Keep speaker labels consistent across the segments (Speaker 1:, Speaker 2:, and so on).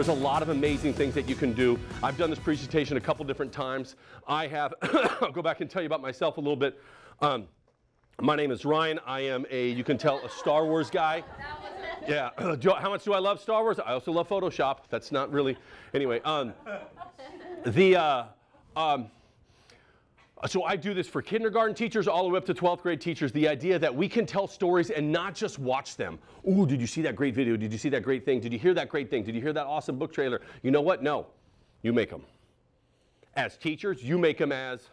Speaker 1: There's a lot of amazing things that you can do. I've done this presentation a couple different times. I have, I'll go back and tell you about myself a little bit. Um, my name is Ryan. I am a, you can tell, a Star Wars guy. Yeah. How much do I love Star Wars? I also love Photoshop. That's not really, anyway. Um, the, uh, um, Uh, so I do this for kindergarten teachers all the way up to 12th grade teachers. The idea that we can tell stories and not just watch them. Ooh, did you see that great video? Did you see that great thing? Did you hear that great thing? Did you hear that awesome book trailer? You know what? No, you make them. As teachers, you make them as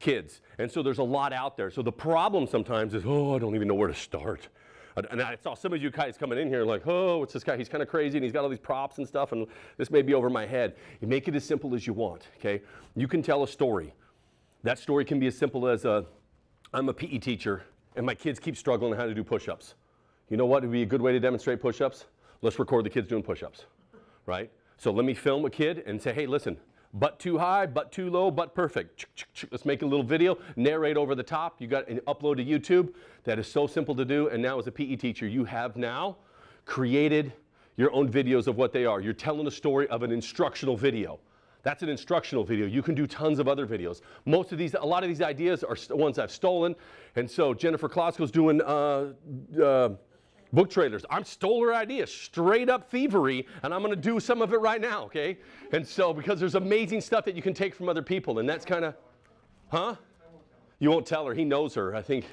Speaker 1: kids. And so there's a lot out there. So the problem sometimes is, oh, I don't even know where to start. And I saw some of you guys coming in here like, oh, what's this guy? He's kind of crazy and he's got all these props and stuff and this may be over my head. You make it as simple as you want, okay? You can tell a story. That story can be as simple as uh, I'm a PE teacher and my kids keep struggling how to do push-ups. You know what would be a good way to demonstrate push-ups? Let's record the kids doing push-ups, right? So let me film a kid and say, hey, listen, butt too high, butt too low, butt perfect. Let's make a little video, narrate over the top. You got an upload to YouTube. That is so simple to do. And now as a PE teacher, you have now created your own videos of what they are. You're telling a story of an instructional video. That's an instructional video. You can do tons of other videos. Most of these, a lot of these ideas are ones I've stolen. And so Jennifer Klosko's doing uh, uh, book trailers. I'm stole her idea, straight up thievery, and I'm going to do some of it right now, okay? And so because there's amazing stuff that you can take from other people, and that's kind of, huh? You won't tell her. He knows her, I think,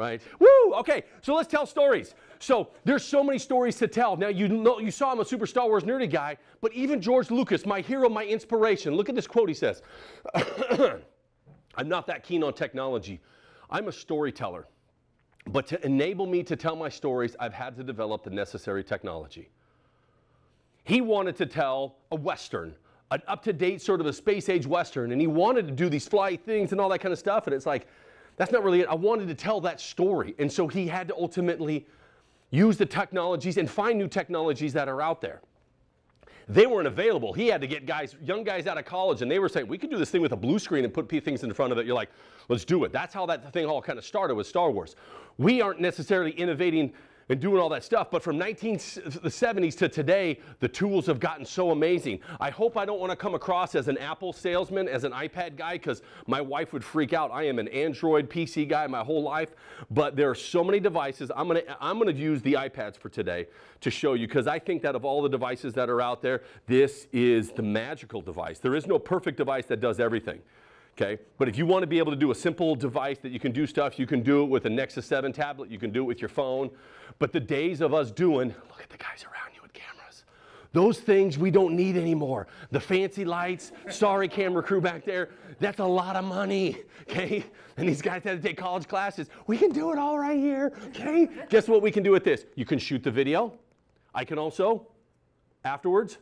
Speaker 1: right? Woo! Okay, so let's tell stories. So there's so many stories to tell. Now you know you saw I'm a super Star Wars nerdy guy, but even George Lucas, my hero, my inspiration. Look at this quote he says. I'm not that keen on technology. I'm a storyteller. But to enable me to tell my stories, I've had to develop the necessary technology. He wanted to tell a Western, an up to date sort of a space age Western, and he wanted to do these fly things and all that kind of stuff. And it's like, that's not really it. I wanted to tell that story. And so he had to ultimately use the technologies and find new technologies that are out there. They weren't available. He had to get guys, young guys out of college, and they were saying, we could do this thing with a blue screen and put things in front of it. You're like, let's do it. That's how that thing all kind of started with Star Wars. We aren't necessarily innovating and doing all that stuff. But from 1970s to today, the tools have gotten so amazing. I hope I don't want to come across as an Apple salesman, as an iPad guy, because my wife would freak out. I am an Android PC guy my whole life, but there are so many devices. I'm to I'm to use the iPads for today to show you, because I think that of all the devices that are out there, this is the magical device. There is no perfect device that does everything okay? But if you want to be able to do a simple device that you can do stuff, you can do it with a Nexus 7 tablet, you can do it with your phone. But the days of us doing, look at the guys around you with cameras. Those things we don't need anymore. The fancy lights, sorry camera crew back there, that's a lot of money, okay? And these guys had to take college classes. We can do it all right here, okay? Guess what we can do with this? You can shoot the video. I can also, afterwards,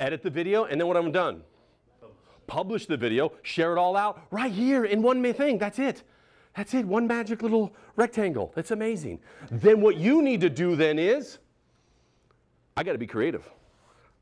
Speaker 1: edit the video, and then when I'm done, publish the video, share it all out right here in one thing. That's it. That's it, one magic little rectangle. That's amazing. Then what you need to do then is, I got to be creative.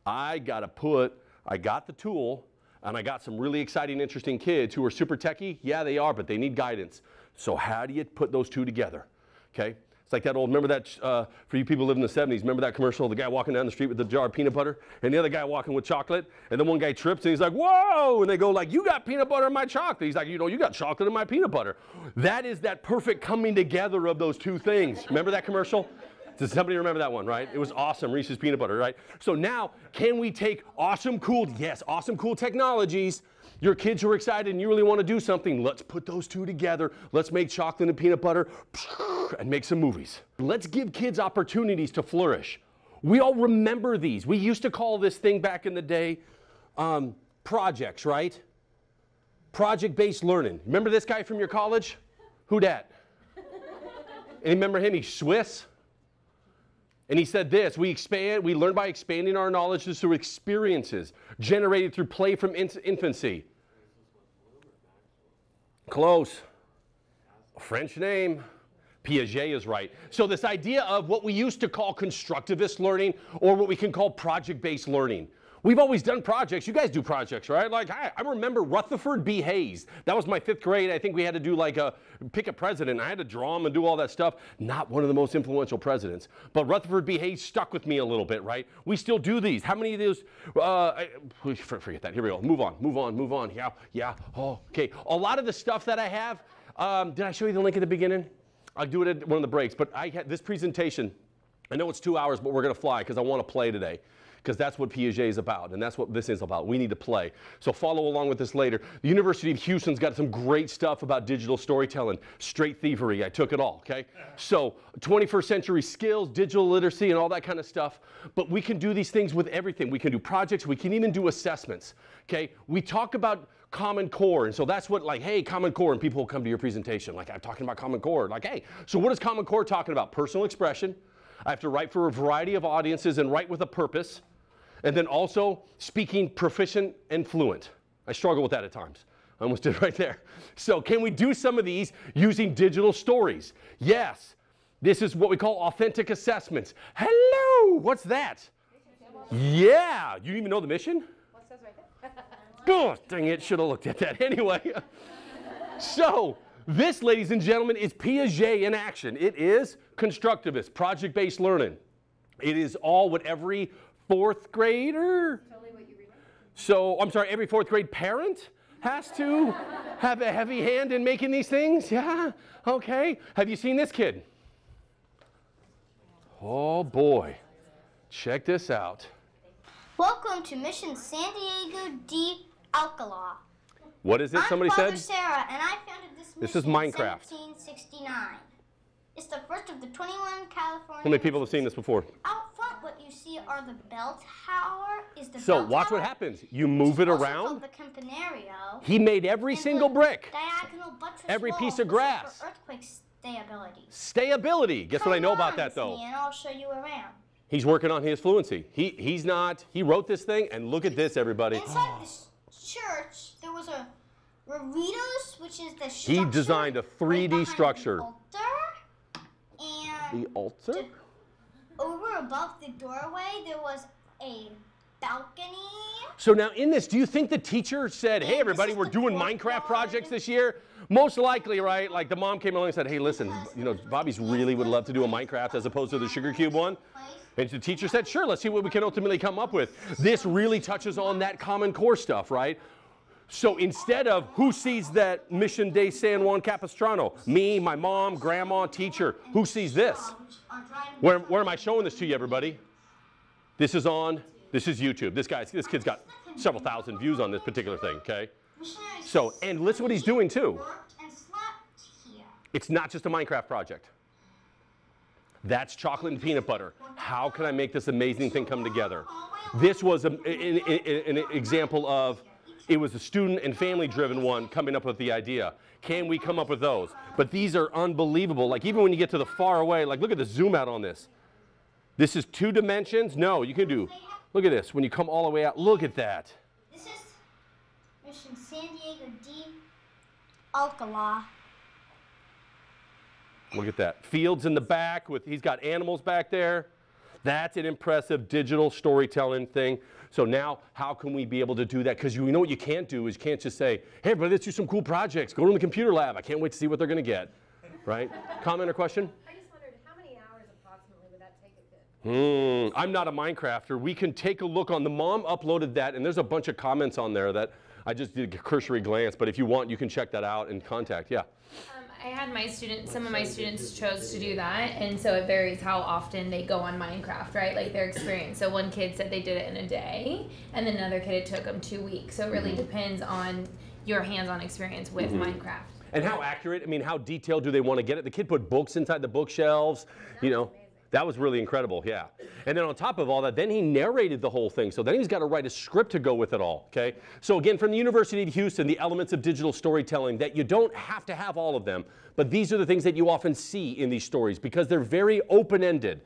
Speaker 1: I got to put, I got the tool, and I got some really exciting, interesting kids who are super techie. Yeah, they are, but they need guidance. So how do you put those two together? Okay? It's like that old, remember that, uh, for you people who live in the 70s, remember that commercial, the guy walking down the street with the jar of peanut butter, and the other guy walking with chocolate, and then one guy trips, and he's like, whoa, and they go like, you got peanut butter in my chocolate. He's like, you know, you got chocolate in my peanut butter. That is that perfect coming together of those two things. Remember that commercial? Does somebody remember that one, right? It was awesome, Reese's peanut butter, right? So now, can we take awesome, cool, yes, awesome, cool technologies your kids are excited and you really want to do something, let's put those two together. Let's make chocolate and peanut butter and make some movies. Let's give kids opportunities to flourish. We all remember these. We used to call this thing back in the day um, projects, right? Project based learning. Remember this guy from your college? Who dat? And remember him? He's Swiss. And he said this we expand, we learn by expanding our knowledge through experiences generated through play from infancy. Close. French name. Piaget is right. So, this idea of what we used to call constructivist learning or what we can call project based learning. We've always done projects. You guys do projects, right? Like I, I, remember Rutherford B. Hayes. That was my fifth grade. I think we had to do like a pick a president. I had to draw him and do all that stuff. Not one of the most influential presidents, but Rutherford B. Hayes stuck with me a little bit, right? We still do these. How many of those? Uh, I, forget that. Here we go. Move on. Move on. Move on. Yeah. Yeah. Oh, okay. A lot of the stuff that I have. Um, did I show you the link at the beginning? I'll do it at one of the breaks. But I had this presentation. I know it's two hours, but we're going to fly because I want to play today because that's what Piaget is about, and that's what this is about. We need to play. So follow along with this later. The University of Houston's got some great stuff about digital storytelling, straight thievery. I took it all, okay? So 21st century skills, digital literacy, and all that kind of stuff. But we can do these things with everything. We can do projects. We can even do assessments, okay? We talk about Common Core. And so that's what, like, hey, Common Core, and people will come to your presentation. Like, I'm talking about Common Core. Like, hey, so what is Common Core talking about? Personal expression. I have to write for a variety of audiences and write with a purpose. And then also speaking proficient and fluent. I struggle with that at times. I almost did right there. So, can we do some of these using digital stories? Yes. This is what we call authentic assessments. Hello, what's that? Yeah, you even know the mission? What says right there? oh, dang it, should have looked at that anyway. so, this, ladies and gentlemen, is Piaget in action. It is constructivist, project based learning. It is all what every fourth grader. So, I'm sorry, every fourth grade parent has to have a heavy hand in making these things? Yeah, okay. Have you seen this kid? Oh boy, check this out.
Speaker 2: Welcome to Mission San Diego de Alcala.
Speaker 1: What is it?
Speaker 2: I'm
Speaker 1: Somebody
Speaker 2: Father
Speaker 1: said?
Speaker 2: Sarah, and I founded this
Speaker 1: This is Minecraft.
Speaker 2: in 1769. It's the first of the 21 California.
Speaker 1: How many people have seen this before?
Speaker 2: Out front, what you see are the bell tower. Is the
Speaker 1: So watch
Speaker 2: tower,
Speaker 1: what happens. You move it around.
Speaker 2: the campanario.
Speaker 1: He made every single brick.
Speaker 2: Diagonal buttress
Speaker 1: Every
Speaker 2: wall,
Speaker 1: piece of grass.
Speaker 2: For earthquake stability.
Speaker 1: Stayability. Guess what I know about that though?
Speaker 2: And I'll show you around.
Speaker 1: He's working on his fluency. He he's not. He wrote this thing, and look at this, everybody.
Speaker 2: Inside this church, there was a reredos, which is the
Speaker 1: He designed a 3D
Speaker 2: behind
Speaker 1: structure.
Speaker 2: The altar, over above the doorway, there was a balcony.
Speaker 1: So now in this, do you think the teacher said, "Hey, everybody, we're doing. Minecraft projects this year"? Most likely, right? Like the mom came along and said, "Hey, listen, you know, Bobby's really would love to do a Minecraft as opposed to the sugar cube one." And the teacher said, "Sure, let's see what we can ultimately come up with." This really touches on that Common Core stuff, right? So instead of who sees that Mission Day San Juan Capistrano? Me, my mom, grandma, teacher. Who sees this? Where, where am I showing this to you, everybody? This is on, this is YouTube. This guy's, this kid's got several thousand views on this particular thing, okay? So, and listen what he's doing too. It's not just a Minecraft project. That's chocolate and peanut butter. How can I make this amazing thing come together? This was a, an, an- an example of, it was a student and family driven one coming up with the idea. Can we come up with those? But these are unbelievable. Like even when you get to the far away, like look at the zoom out on this. This is two dimensions. No, you can do, look at this. When you come all the way out, look at that.
Speaker 2: This is Mission San Diego de Alcala.
Speaker 1: Look at that. Fields in the back with he's got animals back there. That's an impressive digital storytelling thing. So now how can we be able to do that? Because you know what you can't do is you can't just say, hey everybody, let's do some cool projects. Go to the computer lab. I can't wait to see what they're gonna get. Right? Comment or question?
Speaker 3: I just wondered how many hours approximately would that take a kid?
Speaker 1: Hmm, I'm not a Minecrafter. We can take a look on the mom uploaded that, and there's a bunch of comments on there that I just did a cursory glance, but if you want, you can check that out and contact. Yeah.
Speaker 3: I had my students, some of my students chose to do that, and so it varies how often they go on Minecraft, right? Like their experience. So one kid said they did it in a day, and then another kid it took them two weeks. So it really mm-hmm. depends on your hands-on experience with mm-hmm. Minecraft.
Speaker 1: And how accurate? I mean, how detailed do they want to get it? The kid put books inside the bookshelves. You know, that was really incredible. Yeah. And then on top of all that, then he narrated the whole thing. So then he's got to write a script to go with it all. Okay. So again, from the University of Houston, the elements of digital storytelling that you don't have to have all of them, but these are the things that you often see in these stories because they're very open-ended.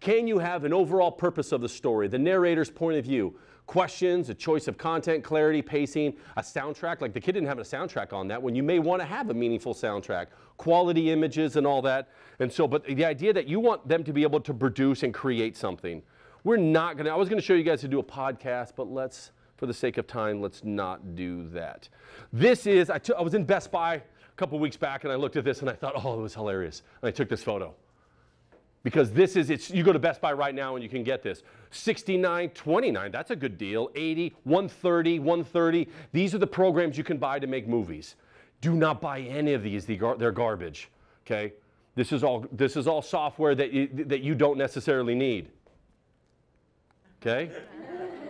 Speaker 1: Can you have an overall purpose of the story, the narrator's point of view? Questions, a choice of content, clarity, pacing, a soundtrack. Like the kid didn't have a soundtrack on that when you may want to have a meaningful soundtrack, quality images and all that. And so, but the idea that you want them to be able to produce and create something. We're not going to, I was going to show you guys to do a podcast, but let's, for the sake of time, let's not do that. This is, I, I was in Best Buy a couple weeks back and I looked at this and I thought, oh, it was hilarious. And I took this photo. Because this is, it's, you go to Best Buy right now and you can get this. 69, 29, that's a good deal. 80, 130, 130. These are the programs you can buy to make movies. Do not buy any of these, they're garbage, okay? This is all, this is all software that you, that you don't necessarily need. Okay?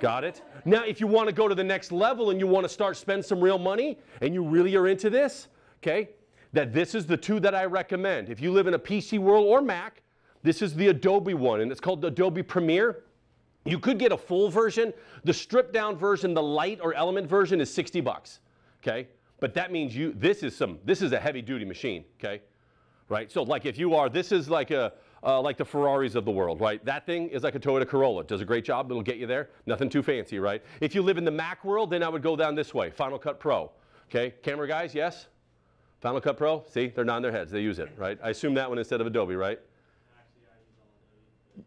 Speaker 1: Got it? Now, if you want to go to the next level and you want to start spend some real money and you really are into this, okay, that this is the two that I recommend. If you live in a PC world or Mac, this is the Adobe one, and it's called Adobe Premiere. You could get a full version. The stripped down version, the light or element version is 60 bucks, okay? But that means you, this is some, this is a heavy duty machine, okay? Right, so like if you are, this is like a, uh, like the Ferraris of the world, right? That thing is like a Toyota Corolla. Does a great job. It'll get you there. Nothing too fancy, right? If you live in the Mac world, then I would go down this way. Final Cut Pro. Okay, camera guys, yes? Final Cut Pro, see, they're nodding their heads. They use it, right? I assume that one instead of Adobe, right?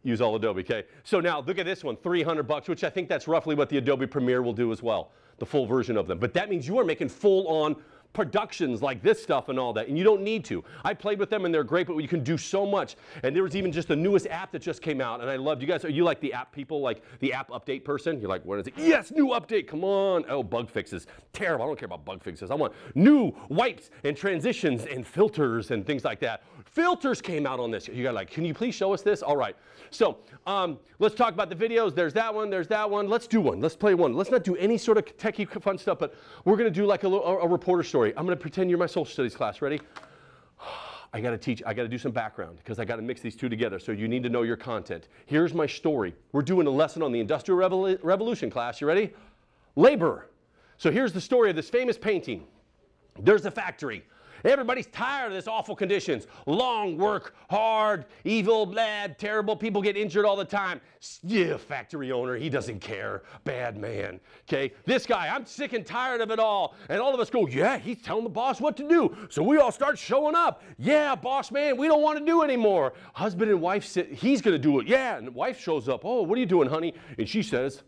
Speaker 1: Use all Adobe, okay? So now look at this one, 300 bucks, which I think that's roughly what the Adobe Premiere will do as well, the full version of them. But that means you are making full on productions like this stuff and all that, and you don't need to. I played with them and they're great, but you can do so much. And there was even just the newest app that just came out, and I loved you guys. Are you like the app people, like the app update person? You're like, what is it? Yes, new update, come on. Oh, bug fixes. Terrible, I don't care about bug fixes. I want new wipes and transitions and filters and things like that. Filters came out on this. You got like, can you please show us this? All right. So um, let's talk about the videos. There's that one, there's that one. Let's do one. Let's play one. Let's not do any sort of techie fun stuff, but we're going to do like a, a, a reporter story. I'm going to pretend you're my social studies class. Ready? I got to teach, I got to do some background because I got to mix these two together. So you need to know your content. Here's my story. We're doing a lesson on the Industrial Revol Revolution class. You ready? Labor. So here's the story of this famous painting. There's a factory. Everybody's tired of this awful conditions. Long work, hard, evil, bad, terrible. People get injured all the time. Yeah, factory owner, he doesn't care. Bad man. Okay, this guy, I'm sick and tired of it all. And all of us go, yeah, he's telling the boss what to do. So we all start showing up. Yeah, boss man, we don't want to do anymore. Husband and wife sit, he's going to do it. Yeah, and wife shows up. Oh, what are you doing, honey? And she says,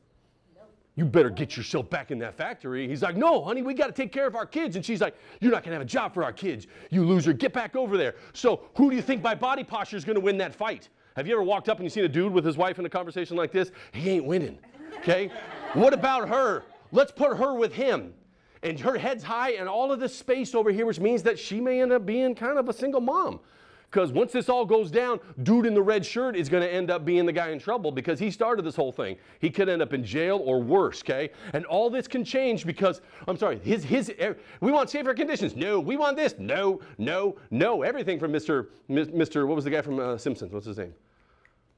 Speaker 1: you better get yourself back in that factory. He's like, no, honey, we got to take care of our kids. And she's like, you're not going to have a job for our kids. You loser, get back over there. So who do you think by body posture is going to win that fight? Have you ever walked up and you seen a dude with his wife in a conversation like this? He ain't winning, okay? what about her? Let's put her with him. And her head's high and all of this space over here, which means that she may end up being kind of a single mom. Because once this all goes down, dude in the red shirt is going to end up being the guy in trouble because he started this whole thing. He could end up in jail or worse, okay? And all this can change because, I'm sorry, his, his, eh, we want safer conditions. No, we want this. No, no, no. Everything from Mr. Mr. What was the guy from uh, Simpsons? What's his name?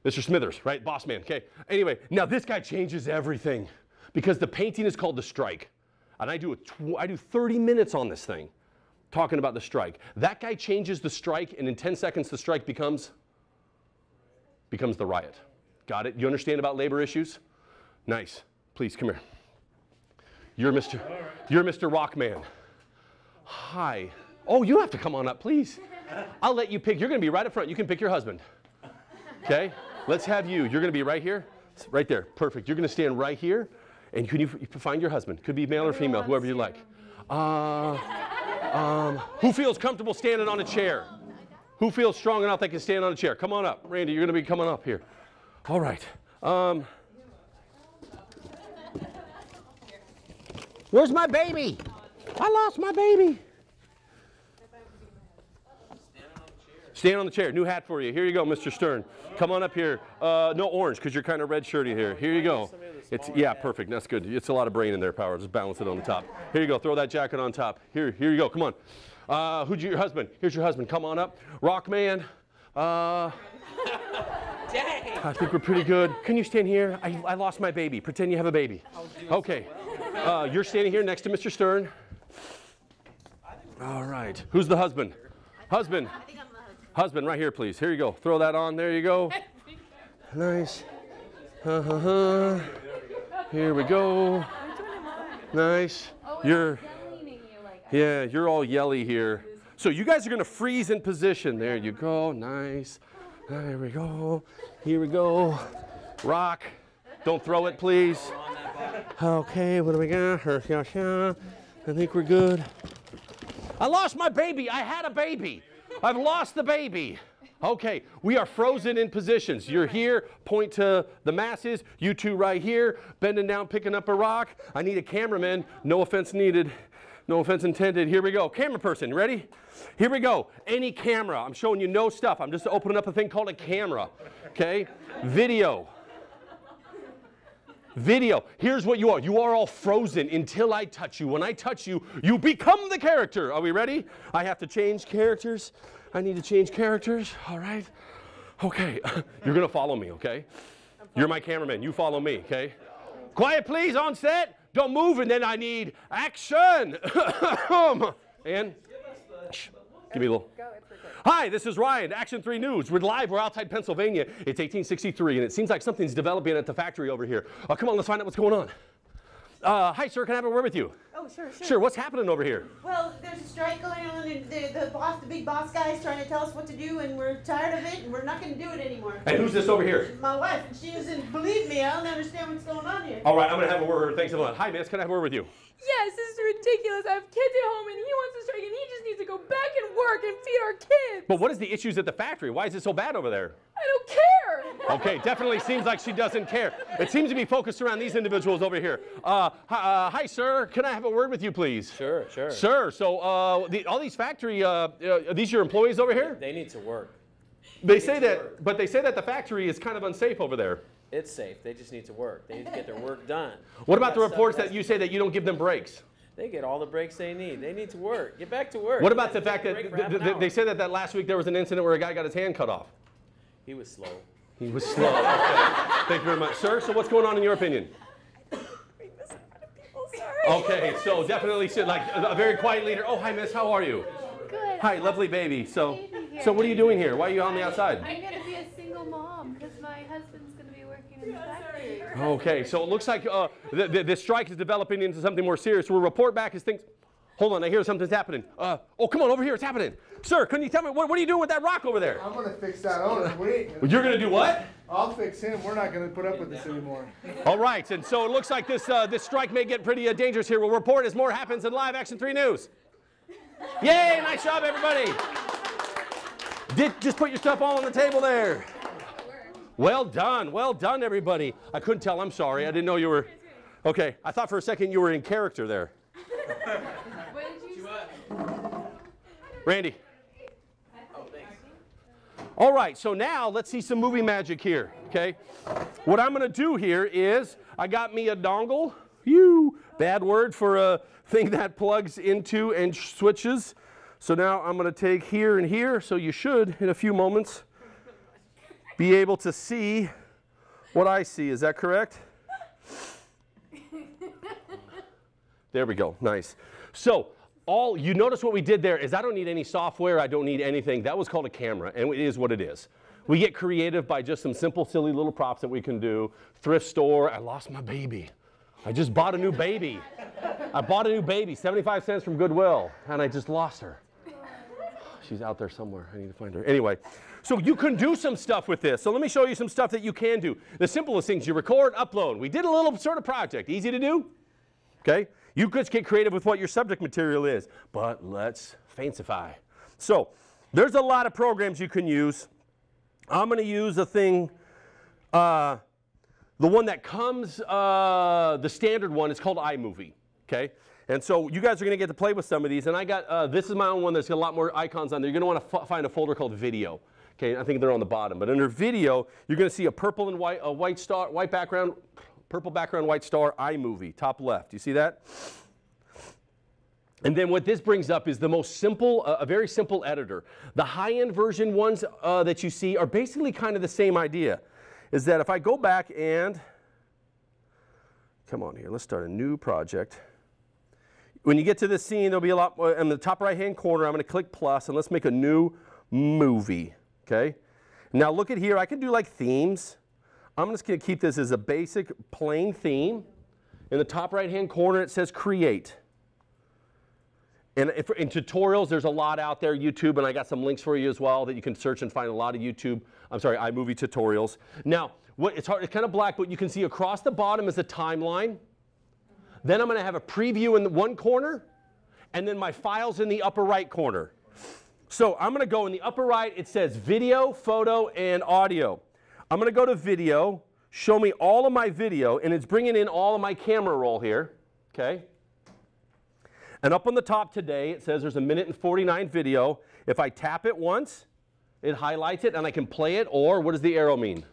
Speaker 1: Mr. Smithers, right? Boss man, okay? Anyway, now this guy changes everything because the painting is called The Strike. And I do, a I do 30 minutes on this thing talking about the strike. That guy changes the strike, and in 10 seconds, the strike becomes becomes the riot. Got it? You understand about labor issues? Nice. Please come here. You're Mr. You're Mr. Rockman. Hi. Oh, you have to come on up, please. I'll let you pick. You're going to be right up front. You can pick your husband. Okay? Let's have you. You're going to be right here. Right there. Perfect. You're going to stand right here. And can you find your husband? Could be male or female, whoever you like. Uh, um, who feels comfortable standing on a chair? Who feels strong enough they can stand on a chair? Come on up. Randy, you're going to be coming up here. All right. Um, where's my baby? I lost my baby. Stand on the chair. New hat for you. Here you go, Mr. Stern. Come on up here. Uh, no orange because you're kind of red shirty here. Here you go. It's yeah, perfect. That's good. It's a lot of brain in there, power. Just balance it on the top. Here you go. Throw that jacket on top. Here, here you go. Come on. Uh, who's your husband? Here's your husband. Come on up. Rock man. Uh, I think we're pretty good. Can you stand here? I, I lost my baby. Pretend you have a baby. Okay. Uh, you're standing here next to Mr. Stern. All right. Who's the husband? Husband. Husband, right here, please. Here you go. Throw that on. There you go. Nice. Uh -huh. Here we go. Nice. You're, yeah, you're all yelly here. So you guys are going to freeze in position. There you go. Nice. There we go. Here we go. Rock. Don't throw it, please. Okay, what do we got? I think we're good. I lost my baby. I had a baby. I've lost the baby. Okay, we are frozen in positions. You're here, point to the masses. You two right here, bending down, picking up a rock. I need a cameraman. No offense needed. No offense intended. Here we go. Camera person, ready? Here we go. Any camera. I'm showing you no stuff. I'm just opening up a thing called a camera. Okay? Video. Video. Here's what you are. You are all frozen until I touch you. When I touch you, you become the character. Are we ready? I have to change characters. I need to change characters. All right. Okay. You're going to follow me, okay? You're my cameraman. You follow me, okay? Quiet, please, on set. Don't move, and then I need action. and give me a little. Hi, this is Ryan, Action 3 News. We're live. We're outside Pennsylvania. It's 1863, and it seems like something's developing at the factory over here. Oh, come on, let's find out what's going on. Uh, hi, sir. Can I have a word with you?
Speaker 4: Oh, sure, sure.
Speaker 1: Sure. What's happening over here?
Speaker 4: Well, there's a strike going on, and the, the boss, the big boss guy, is trying to tell us what to do, and we're tired of it, and we're not going to do it anymore.
Speaker 1: And who's this over here?
Speaker 4: My wife, and she doesn't believe me. I don't understand what's going on here.
Speaker 1: All right, I'm going to have a word. Thanks a lot. Hi, miss. Can I have a word with you?
Speaker 5: Yes, this is ridiculous. I have kids at home and he wants to strike and he just needs to go back and work and feed our kids.
Speaker 1: But what is the issues at the factory? Why is it so bad over there?
Speaker 5: I don't care.
Speaker 1: Okay, definitely seems like she doesn't care. It seems to be focused around these individuals over here. Uh, hi, uh, hi, sir. Can I have a word with you, please?
Speaker 6: Sure, sure.
Speaker 1: Sir, so uh, the, all these factory, uh, uh, are these your employees over here?
Speaker 6: They need to work.
Speaker 1: They say that, but they say that the factory is kind of unsafe over there.
Speaker 6: It's safe. They just need to work. They need to get their work done.
Speaker 1: What about the reports that you say that you don't give them breaks?
Speaker 6: They get all the breaks they need. They need to work. Get back to work.
Speaker 1: What about the fact that
Speaker 6: break
Speaker 1: th- th- they
Speaker 6: hour.
Speaker 1: said that, that last week there was an incident where a guy got his hand cut off?
Speaker 6: He was slow.
Speaker 1: He was slow. Okay. Thank you very much. Sir, so what's going on in your opinion? Okay, so definitely should like a a very quiet leader. Oh, hi, miss. How are you?
Speaker 7: Good.
Speaker 1: Hi, lovely baby. So, so what are you doing here? Why are you on the outside?
Speaker 7: I'm gonna be a single mom because my husband's gonna be working in the factory.
Speaker 1: Okay, so it looks like uh, the, the, this strike is developing into something more serious. We'll report back as things. Hold on, I hear something's happening. Uh, oh, come on, over here, it's happening. Sir, can you tell me what, what are you doing with that rock over there?
Speaker 8: I'm gonna fix that owner. Wait,
Speaker 1: You're gonna do what?
Speaker 8: I'll fix him. We're not gonna put up with this anymore.
Speaker 1: All right, and so it looks like this uh, this strike may get pretty uh, dangerous here. We'll report as more happens in Live Action 3 News. Yay, nice job, everybody. Did, just put your stuff all on the table there. Well done, well done, everybody. I couldn't tell, I'm sorry. I didn't know you were. Okay, I thought for a second you were in character there.
Speaker 7: What did you
Speaker 1: Randy. All right, so now let's see some movie magic here, okay? What I'm gonna do here is I got me a dongle. You bad word for a thing that plugs into and switches. So now I'm gonna take here and here, so you should, in a few moments, be able to see what I see. Is that correct? There we go. Nice. So all you notice what we did there is I don't need any software. I don't need anything. That was called a camera, and it is what it is. We get creative by just some simple, silly little props that we can do. Thrift store. I lost my baby. I just bought a new baby. I bought a new baby, 75 cents from Goodwill, and I just lost her. She's out there somewhere. I need to find her. Anyway, so you can do some stuff with this. So let me show you some stuff that you can do. The simplest things you record, upload. We did a little sort of project. Easy to do. Okay? You could get creative with what your subject material is, but let's fancify. So, there's a lot of programs you can use. I'm going to use a thing, uh, the one that comes, uh, the standard one is called iMovie. Okay? And so you guys are going to get to play with some of these. And I got, uh, this is my own one that's got a lot more icons on there. You're going to want to find a folder called video. Okay, I think they're on the bottom. But under video, you're going to see a purple and white, a white star, white background, purple background, white star, iMovie, top left. You see that? And then what this brings up is the most simple, uh, a very simple editor. The high-end version ones uh, that you see are basically kind of the same idea. Is that if I go back and, come on here, let's start a new project. When you get to this scene, there'll be a lot in the top right-hand corner, I'm gonna click plus and let's make a new movie, okay? Now look at here, I can do like themes. I'm just gonna keep this as a basic plain theme. In the top right-hand corner, it says create. And if, in tutorials, there's a lot out there, YouTube, and I got some links for you as well that you can search and find a lot of YouTube, I'm sorry, iMovie tutorials. Now, what, it's hard, it's kind of black, but you can see across the bottom is the timeline. Then I'm going to have a preview in the one corner, and then my files in the upper right corner. So I'm going to go in the upper right, it says video, photo, and audio. I'm going to go to video, show me all of my video, and it's bringing in all of my camera roll here, okay? And up on the top today, it says there's a minute and 49 video. If I tap it once, it highlights it and I can play it, or what does the arrow mean?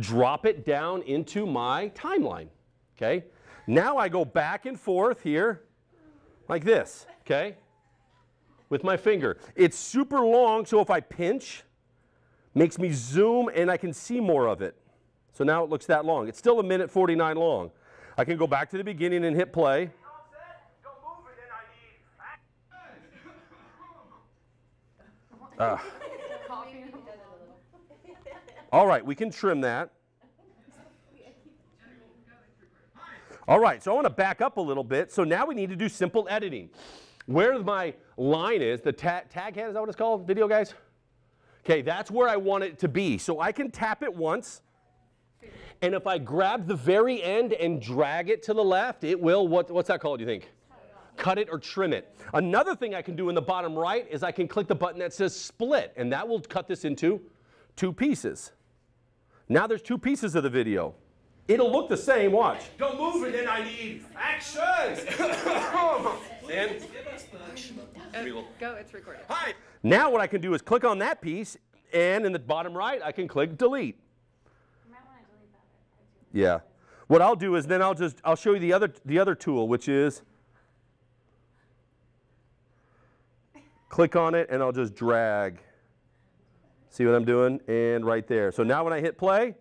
Speaker 1: Drop it down into my timeline, okay? Now I go back and forth here like this, okay? With my finger. It's super long, so if I pinch, makes me zoom and I can see more of it. So now it looks that long. It's still a minute 49 long. I can go back to the beginning and hit play. Ah. All right, we can trim that. All right, so I want to back up a little bit. So now we need to do simple editing. Where my line is, the ta tag head, is that what it's called? Video guys? Okay, that's where I want it to be. So I can tap it once. And if I grab the very end and drag it to the left, it will, what, what's that called, do you think? Cut it or trim it. Another thing I can do in the bottom right is I can click the button that says split, and that will cut this into two pieces. Now there's two pieces of the video. It'll look the same, watch.
Speaker 9: Don't move and then I need action.
Speaker 1: And
Speaker 7: Go, it's recorded.
Speaker 9: Hi.
Speaker 1: now what I can do is click on that piece, and in the bottom right, I can click delete. Yeah. What I'll do is then I'll just, I'll show you the other, the other tool, which is click on it and I'll just drag. See what I'm doing? And right there. So now when I hit play,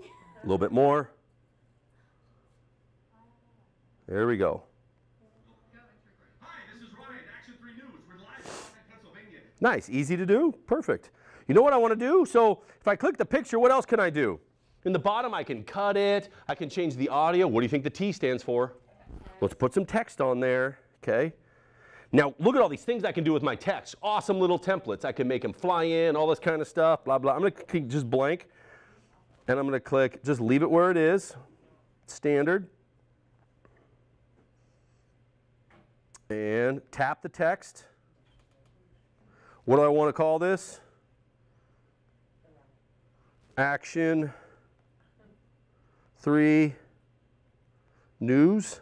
Speaker 1: a little bit more. There we go.
Speaker 9: Hi, this is Ryan, Action 3 News. We're live outside Pennsylvania.
Speaker 1: Nice, easy to do, perfect. You know what I want to do? So if I click the picture, what else can I do? In the bottom, I can cut it. I can change the audio. What do you think the T stands for? Let's put some text on there, okay? Now, look at all these things I can do with my text. Awesome little templates. I can make them fly in, all this kind of stuff, blah, blah. I'm going to click just blank, and I'm going to click, just leave it where it is, standard. And tap the text. What do I want to call this? Action 3 News.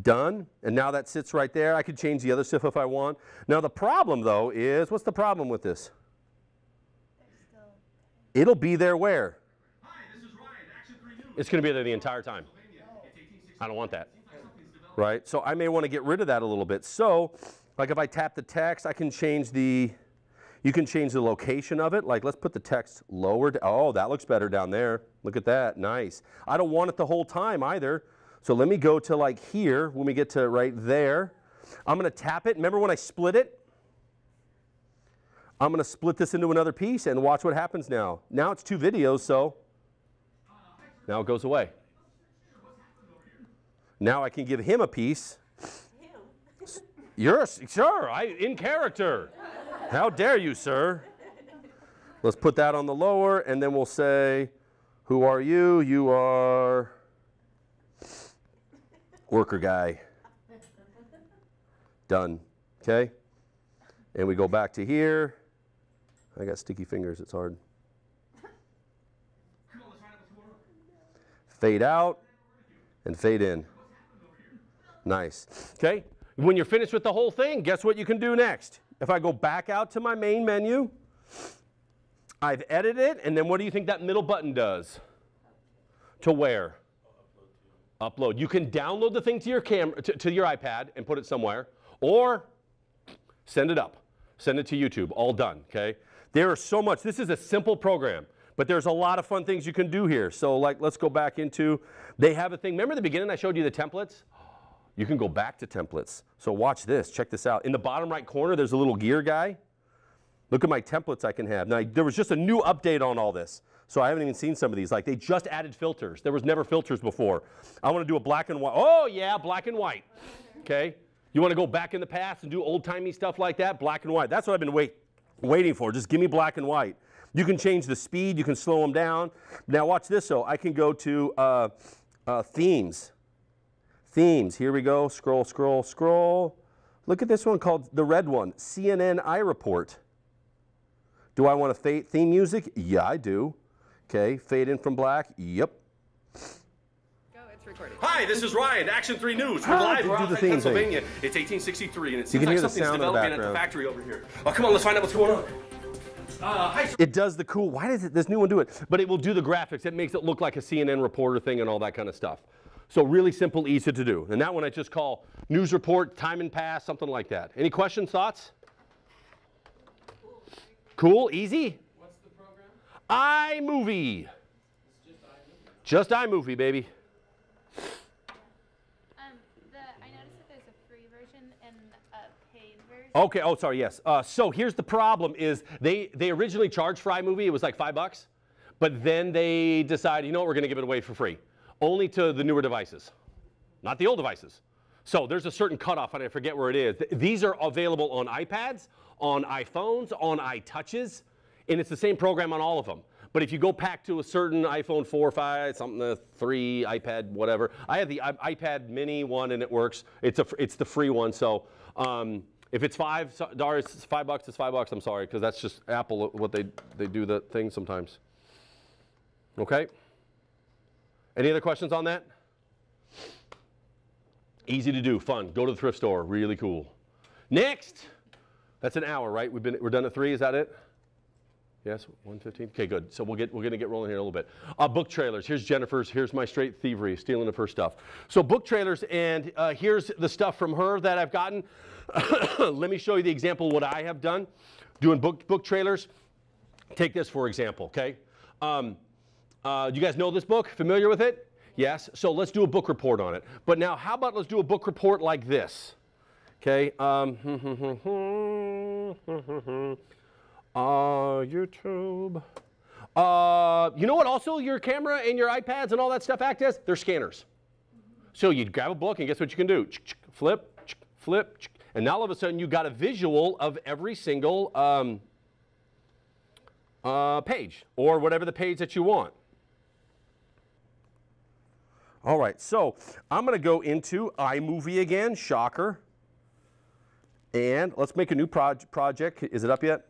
Speaker 1: Done. And now that sits right there. I could change the other stuff if I want. Now the problem though is, what's the problem with this? It'll be there where?
Speaker 9: Hi, this is Ryan, Action 3 News.
Speaker 1: It's going to be there the entire time. I don't want that. Right? So I may want to get rid of that a little bit. So, like if I tap the text, I can change the, you can change the location of it. Like let's put the text lower. Oh, that looks better down there. Look at that. Nice. I don't want it the whole time either. So let me go to like here when we get to right there. I'm going to tap it. Remember when I split it? I'm going to split this into another piece and watch what happens now. Now it's two videos, so now it goes away. Now I can give him a piece. You're sure, I in character. How dare you, sir? Let's put that on the lower, and then we'll say, "Who are you? You are worker guy." Done. Okay. And we go back to here. I got sticky fingers. It's hard. Fade out and fade in. Nice. Okay? When you're finished with the whole thing, guess what you can do next? If I go back out to my main menu, I've edited it, and then what do you think that middle button does? To where? Upload. You can download the thing to your camera to, to your iPad and put it somewhere, or send it up. Send it to YouTube. All done. Okay? There is so much. This is a simple program, but there's a lot of fun things you can do here. So, like, let's go back into. They have a thing. Remember the beginning I showed you the templates? You can go back to templates. So watch this. Check this out. In the bottom right corner, there's a little gear guy. Look at my templates I can have. Now, there was just a new update on all this. So I haven't even seen some of these. Like they just added filters. There was never filters before. I want to do a black and white. Oh, yeah, black and white. Okay. You want to go back in the past and do old timey stuff like that? Black and white. That's what I've been wait, waiting for. Just give me black and white. You can change the speed, you can slow them down. Now, watch this though. I can go to uh, uh, themes. Themes. Here we go. Scroll, scroll, scroll. Look at this one called the red one CNN iReport. Do I want to fade theme music? Yeah, I do. Okay, fade in from black. Yep. Go, it's recording.
Speaker 9: Hi, this is Ryan, Action 3 News. We're
Speaker 1: Ah,
Speaker 9: live.
Speaker 1: do
Speaker 9: We're in
Speaker 1: thing.
Speaker 9: Pennsylvania. It's 1863, and it seems like something's
Speaker 1: sound in the
Speaker 9: developing at the factory over here. Oh, come on, let's find out what's going on. Uh, hi.
Speaker 1: It does the cool. Why does it, this new one do it? But it will do the graphics. It makes it look like a CNN reporter thing and all that kind of stuff. So really simple, easy to do. And that one I just call news report, time and pass, something like that. Any questions, thoughts? Cool, easy. What's the program? iMovie. Just iMovie, baby.
Speaker 7: Um, the, I noticed that there's a free version and a paid version.
Speaker 1: Okay. Oh, sorry. Yes. Uh, so here's the problem: is they they originally charged for iMovie. It was like five bucks, but then they decided, you know what, we're going to give it away for free, only to the newer devices, not the old devices. So there's a certain cutoff, and I forget where it is. These are available on iPads, on iPhones, on iTouches, and it's the same program on all of them. But if you go back to a certain iPhone 4, or 5, something, uh, 3, iPad, whatever, I have the iPad Mini one and it works. It's a, it's the free one. So um, if it's five dollars, five bucks, it's five bucks. I'm sorry, because that's just Apple uh, what they they do the thing sometimes. Okay. Any other questions on that? Easy to do, fun. Go to the thrift store, really cool. Next, that's an hour, right? We've been we're done at three. Is that it? Yes, 115. Okay, good. So we'll get we're gonna get rolling here in a little bit. Uh, book trailers. Here's Jennifer's. Here's my straight thievery, stealing of her stuff. So book trailers, and uh, here's the stuff from her that I've gotten. Let me show you the example of what I have done doing book book trailers. Take this for example. Okay. Um, uh, you guys know this book? Familiar with it? Yes. So let's do a book report on it. But now, how about let's do a book report like this? Okay. Um, uh, YouTube. Uh, you know what? Also, your camera and your iPads and all that stuff act as they're scanners. So you grab a book and guess what you can do? Flip, flip, and now all of a sudden you got a visual of every single um, uh, page or whatever the page that you want. All right, so I'm going to go into iMovie again, shocker. And let's make a new proj- project. Is it up yet?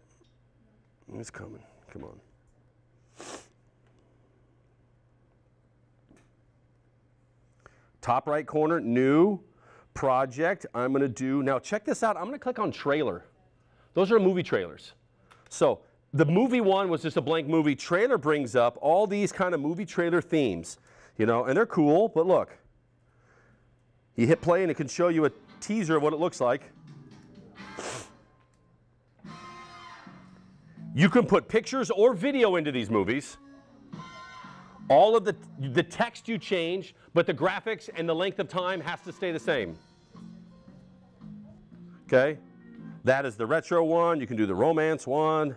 Speaker 1: It's coming. Come on. Top right corner, new project. I'm going to do, now check this out. I'm going to click on trailer. Those are movie trailers. So the movie one was just a blank movie. Trailer brings up all these kind of movie trailer themes, you know, and they're cool, but look. You hit play and it can show you a teaser of what it looks like. You can put pictures or video into these movies. All of the, the text you change, but the graphics and the length of time has to stay the same. Okay? That is the retro one. You can do the romance one.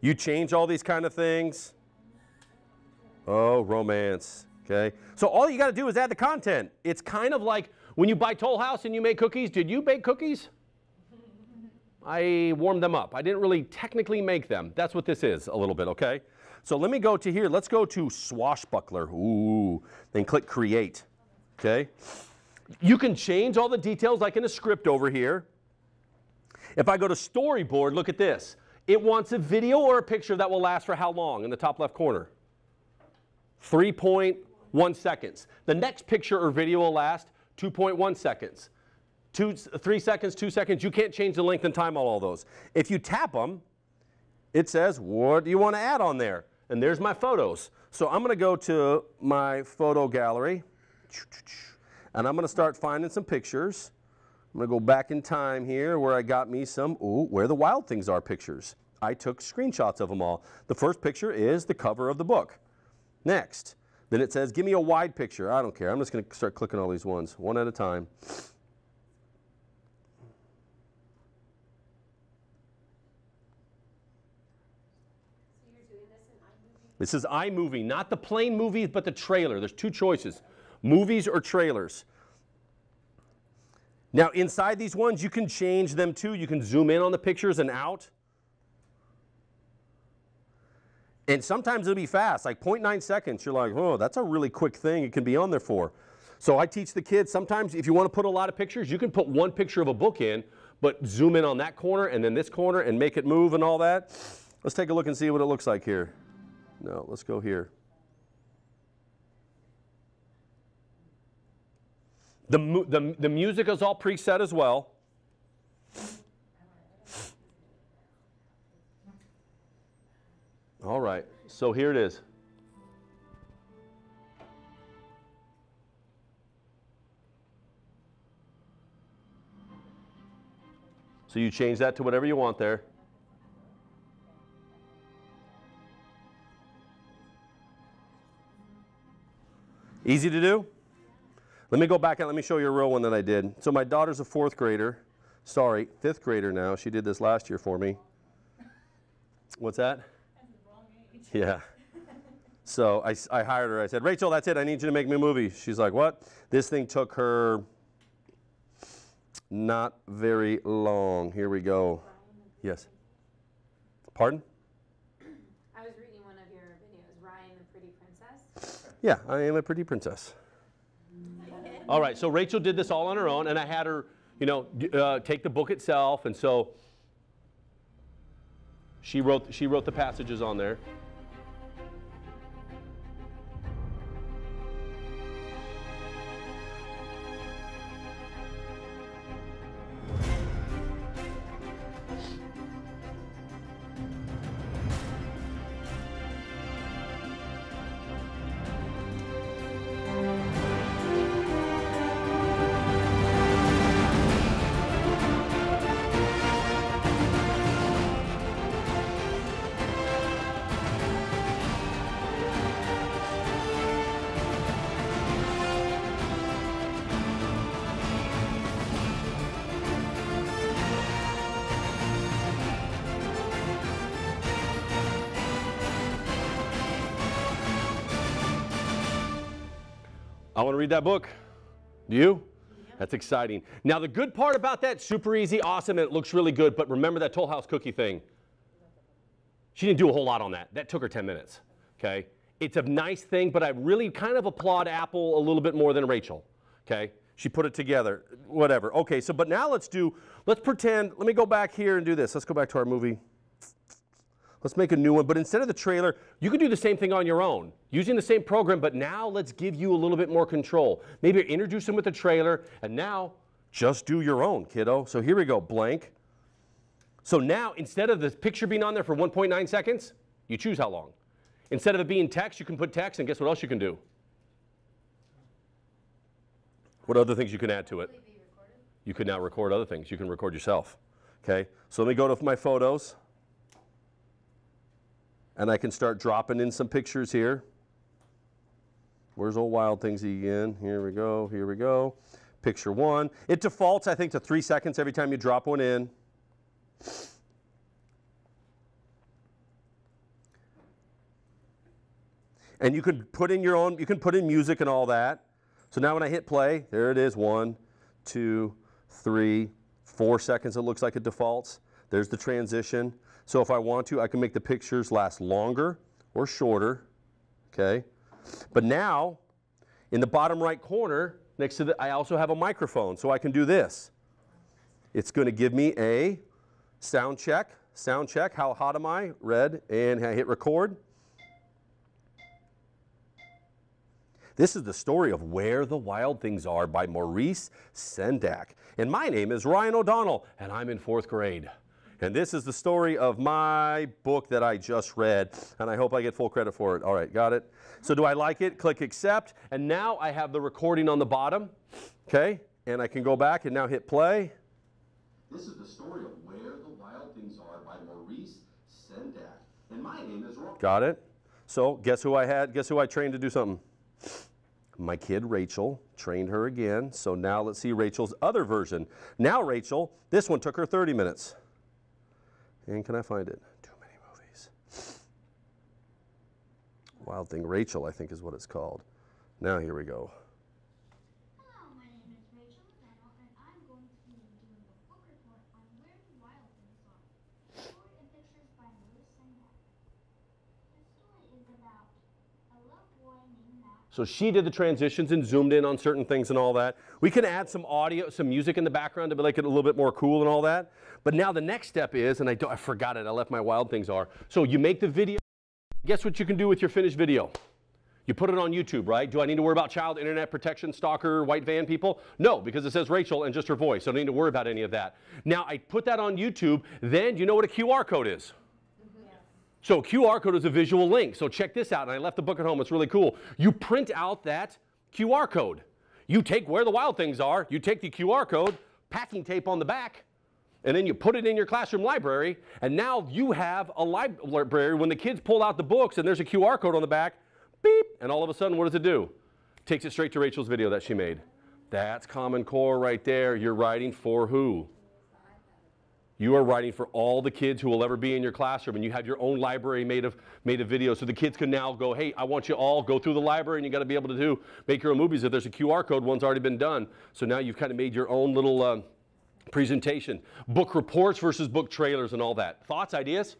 Speaker 1: You change all these kind of things. Oh, romance. Okay. So all you got to do is add the content. It's kind of like when you buy Toll House and you make cookies. Did you bake cookies? I warmed them up. I didn't really technically make them. That's what this is a little bit, okay? So let me go to here. Let's go to Swashbuckler. Ooh. Then click Create. Okay? You can change all the details like in a script over here. If I go to Storyboard, look at this. It wants a video or a picture that will last for how long in the top left corner? 3.1 seconds. The next picture or video will last 2.1 seconds. Two, three seconds, two seconds. You can't change the length and time on all those. If you tap them, it says, what do you want to add on there? And there's my photos. So I'm going to go to my photo gallery, and I'm going to start finding some pictures. I'm going to go back in time here where I got me some, ooh, where the wild things are pictures. I took screenshots of them all. The first picture is the cover of the book. Next, then it says, give me a wide picture. I don't care. I'm just going to start clicking all these ones, one at a time. This is iMovie, not the plain movies, but the trailer. There's two choices movies or trailers. Now, inside these ones, you can change them too. You can zoom in on the pictures and out. And sometimes it'll be fast, like 0.9 seconds. You're like, oh, that's a really quick thing it can be on there for. So I teach the kids sometimes if you want to put a lot of pictures, you can put one picture of a book in, but zoom in on that corner and then this corner and make it move and all that. Let's take a look and see what it looks like here. No, let's go here. The, the, the music is all preset as well. All right, so here it is. So you change that to whatever you want there. Easy to do? Let me go back and let me show you a real one that I did. So my daughter's a fourth grader. Sorry, fifth grader now. She did this last year for me. What's that? Yeah. So I, I hired her. I said, Rachel, that's it. I need you to make me a movie. She's like, what? This thing took her not very long. Here we go. Yes. Pardon?
Speaker 3: I was reading one of your videos, Ryan the Pretty Princess.
Speaker 1: Yeah, I am a pretty princess. All right, so Rachel did this all on her own, and I had her, you know, uh, take the book itself, and so she wrote she wrote the passages on there. Read that book. Do you? That's exciting. Now, the good part about that, super easy, awesome, and it looks really good, but remember that Toll House cookie thing? She didn't do a whole lot on that. That took her 10 minutes, okay? It's a nice thing, but I really kind of applaud Apple a little bit more than Rachel, okay? She put it together, whatever. Okay, so, but now let's do, let's pretend, let me go back here and do this. Let's go back to our movie. Let's make a new one, but instead of the trailer, you can do the same thing on your own, using the same program, but now let's give you a little bit more control. Maybe introduce them with the trailer, and now just do your own, kiddo. So here we go, blank. So now, instead of the picture being on there for 1.9 seconds, you choose how long. Instead of it being text, you can put text, and guess what else you can do? What other things you can add to it? You can now record other things. You can record yourself. Okay, so let me go to my photos and I can start dropping in some pictures here. Where's old Wild Things again? Here we go, here we go. Picture one. It defaults, I think, to three seconds every time you drop one in. And you can put in your own, you can put in music and all that. So now when I hit play, there it is, one, two, three, four seconds it looks like it defaults. There's the transition. So if I want to, I can make the pictures last longer or shorter, okay? But now, in the bottom right corner, next to the, I also have a microphone, so I can do this. It's gonna give me a sound check, sound check, how hot am I? Red, and I hit record. This is the story of Where the Wild Things Are by Maurice Sendak. And my name is Ryan O'Donnell, and I'm in fourth grade. And this is the story of my book that I just read, and I hope I get full credit for it. All right, got it? So do I like it? Click accept, and now I have the recording on the bottom, okay? And I can go back and now hit play.
Speaker 10: This is the story of Where the Wild Things Are by Maurice Sendak. And my name is Ron.
Speaker 1: Got it? So guess who I had? Guess who I trained to do something? My kid Rachel trained her again. So now let's see Rachel's other version. Now Rachel, this one took her 30 minutes. And can I find it? Too many movies. Wild Thing Rachel, I think is what it's called. Now here we go.
Speaker 2: Hello, my name is Rachel and I'm going to be doing a book report on where the wild things are. Story and pictures by Louis Sendak. The story is about a little boy named Matt.
Speaker 1: So she did the transitions and zoomed in on certain things and all that. We can add some audio, some music in the background to make it a little bit more cool and all that. But now the next step is, and I, don't, I forgot it, I left my wild things are. So you make the video. Guess what you can do with your finished video? You put it on YouTube, right? Do I need to worry about child internet protection, stalker, white van people? No, because it says Rachel and just her voice. So I don't need to worry about any of that. Now I put that on YouTube. Then you know what a QR code is? So QR code is a visual link. So check this out. And I left the book at home. It's really cool. You print out that QR code. You take where the wild things are. You take the QR code, packing tape on the back, and then you put it in your classroom library. And now you have a library. When the kids pull out the books and there's a QR code on the back, beep, and all of a sudden, what does it do? Takes it straight to Rachel's video that she made. That's Common Core right there. You're writing for who? You are writing for all the kids who will ever be in your classroom, and you have your own library made of made of videos. So the kids can now go, hey, I want you all go through the library, and you got to be able to do make your own movies. If there's a QR code, one's already been done. So now you've kind of made your own little um, presentation, book reports versus book trailers, and all that. Thoughts, ideas?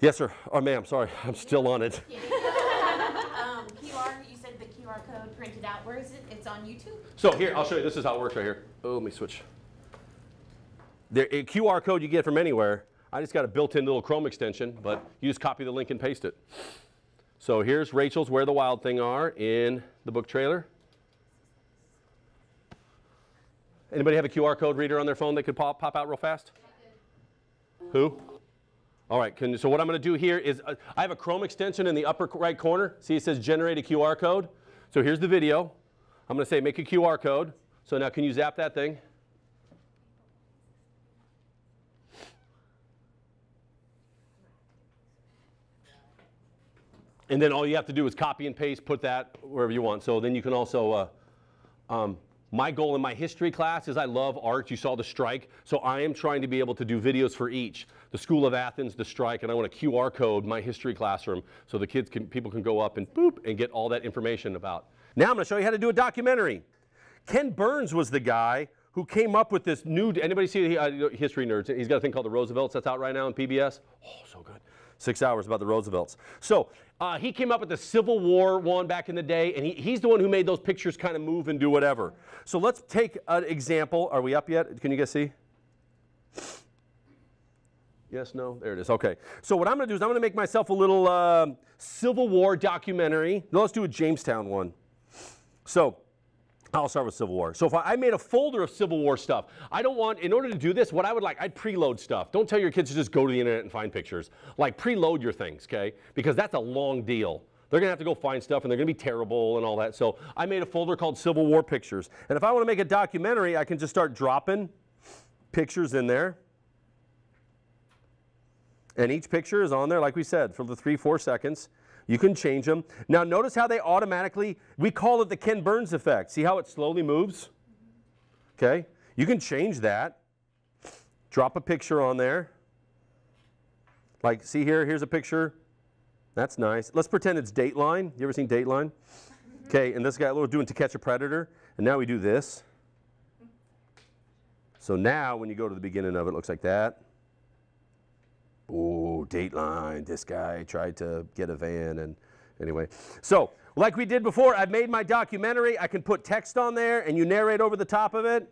Speaker 1: Yes, sir. Oh, ma'am. Sorry, I'm still on it.
Speaker 11: um, QR, you said the QR code printed out. Where is it? It's on YouTube?
Speaker 1: So here, I'll show you. This is how it works right here. Oh, let me switch. There, a QR code you get from anywhere. I just got a built-in little Chrome extension, but you just copy the link and paste it. So here's Rachel's Where the Wild Thing Are in the book trailer. Anybody have a QR code reader on their phone that could pop, pop out real fast? Who? All right, can, so what I'm going to do here is uh, I have a Chrome extension in the upper right corner. See it says generate a QR code. So here's the video. I'm going to say make a QR code. So now can you zap that thing? And then all you have to do is copy and paste, put that wherever you want. So then you can also, uh, um, my goal in my history class is I love art. You saw the strike. So I am trying to be able to do videos for each. The School of Athens, the strike, and I want a QR code, my history classroom, so the kids can, people can go up and boop and get all that information about. Now I'm gonna show you how to do a documentary. Ken Burns was the guy who came up with this new, anybody see uh, history nerds? He's got a thing called the Roosevelts that's out right now on PBS. Oh, so good. Six hours about the Roosevelts. So uh, he came up with the Civil War one back in the day, and he, he's the one who made those pictures kind of move and do whatever. So let's take an example. Are we up yet? Can you guys see? Yes, no? There it is. Okay. So what I'm going to do is I'm going to make myself a little uh, Civil War documentary. No, let's do a Jamestown one. So I'll start with Civil War. So if I, made a folder of Civil War stuff, I don't want, in order to do this, what I would like, I'd preload stuff. Don't tell your kids to just go to the internet and find pictures. Like preload your things, okay? Because that's a long deal. They're gonna have to go find stuff and they're gonna be terrible and all that. So I made a folder called Civil War Pictures. And if I wanna make a documentary, I can just start dropping pictures in there. And each picture is on there, like we said, for the three, four seconds. You can change them. Now notice how they automatically, we call it the Ken Burns effect. See how it slowly moves? Okay, you can change that. Drop a picture on there. Like, see here, here's a picture. That's nice. Let's pretend it's Dateline. You ever seen Dateline? Okay, and this guy, we're doing To Catch a Predator, and now we do this. So now when you go to the beginning of it, it looks like that. Oh, Dateline, this guy tried to get a van and anyway. So, like we did before, I've made my documentary. I can put text on there and you narrate over the top of it.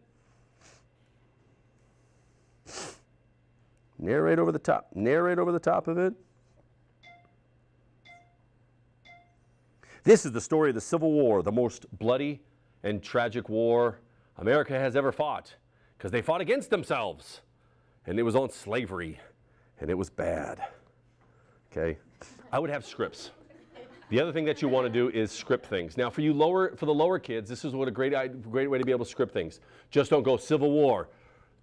Speaker 1: Narrate over the top. Narrate over the top of it. This is the story of the Civil War, the most bloody and tragic war America has ever fought because they fought against themselves and it was on slavery and it was bad. Okay? I would have scripts. The other thing that you want to do is script things. Now, for you lower, for the lower kids, this is what a great, great way to be able to script things. Just don't go Civil War,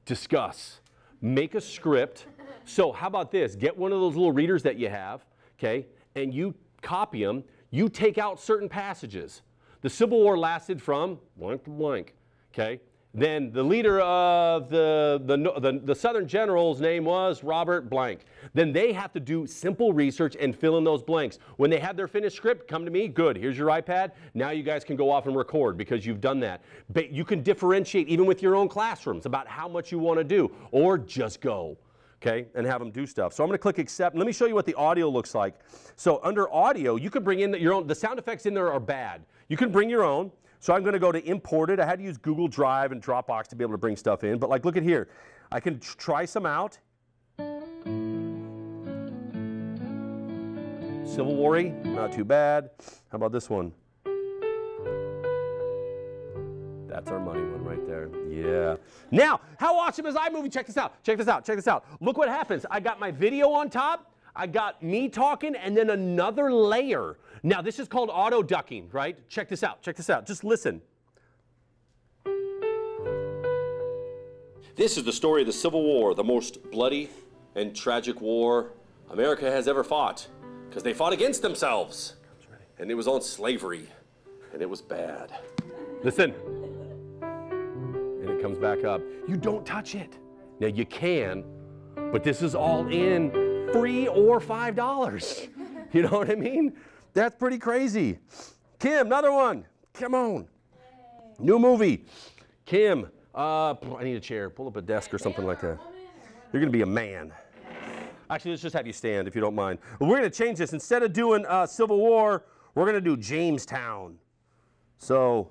Speaker 1: discuss, make a script. So, how about this? Get one of those little readers that you have, okay, and you copy them. You take out certain passages. The Civil War lasted from blank to blank, okay. Then the leader of the, the, the, the Southern General's name was Robert Blank. Then they have to do simple research and fill in those blanks. When they have their finished script, come to me, good, here's your iPad. Now you guys can go off and record because you've done that. But you can differentiate even with your own classrooms about how much you want to do or just go okay, and have them do stuff. So I'm going to click accept. Let me show you what the audio looks like. So under audio, you could bring in your own, the sound effects in there are bad. You can bring your own. So I'm going to go to import it. I had to use Google Drive and Dropbox to be able to bring stuff in. But like, look at here. I can try some out. Civil War, not too bad. How about this one? That's our money one right there. Yeah. Now, how awesome is iMovie? Check this out. Check this out. Check this out. Look what happens. I got my video on top. I got me talking and then another layer. Now, this is called auto ducking, right? Check this out. Check this out. Just listen. This is the story of the Civil War, the most bloody and tragic war America has ever fought because they fought against themselves. And it was on slavery, and it was bad. Listen and it comes back up. You don't touch it. Now you can, but this is all in free or five dollars. You know what I mean? That's pretty crazy. Kim, another one. Come on. New movie. Kim, uh, I need a chair. Pull up a desk or something like that. You're gonna be a man. Actually, let's just have you stand if you don't mind. We're gonna change this. Instead of doing uh, Civil War, we're gonna do Jamestown. So.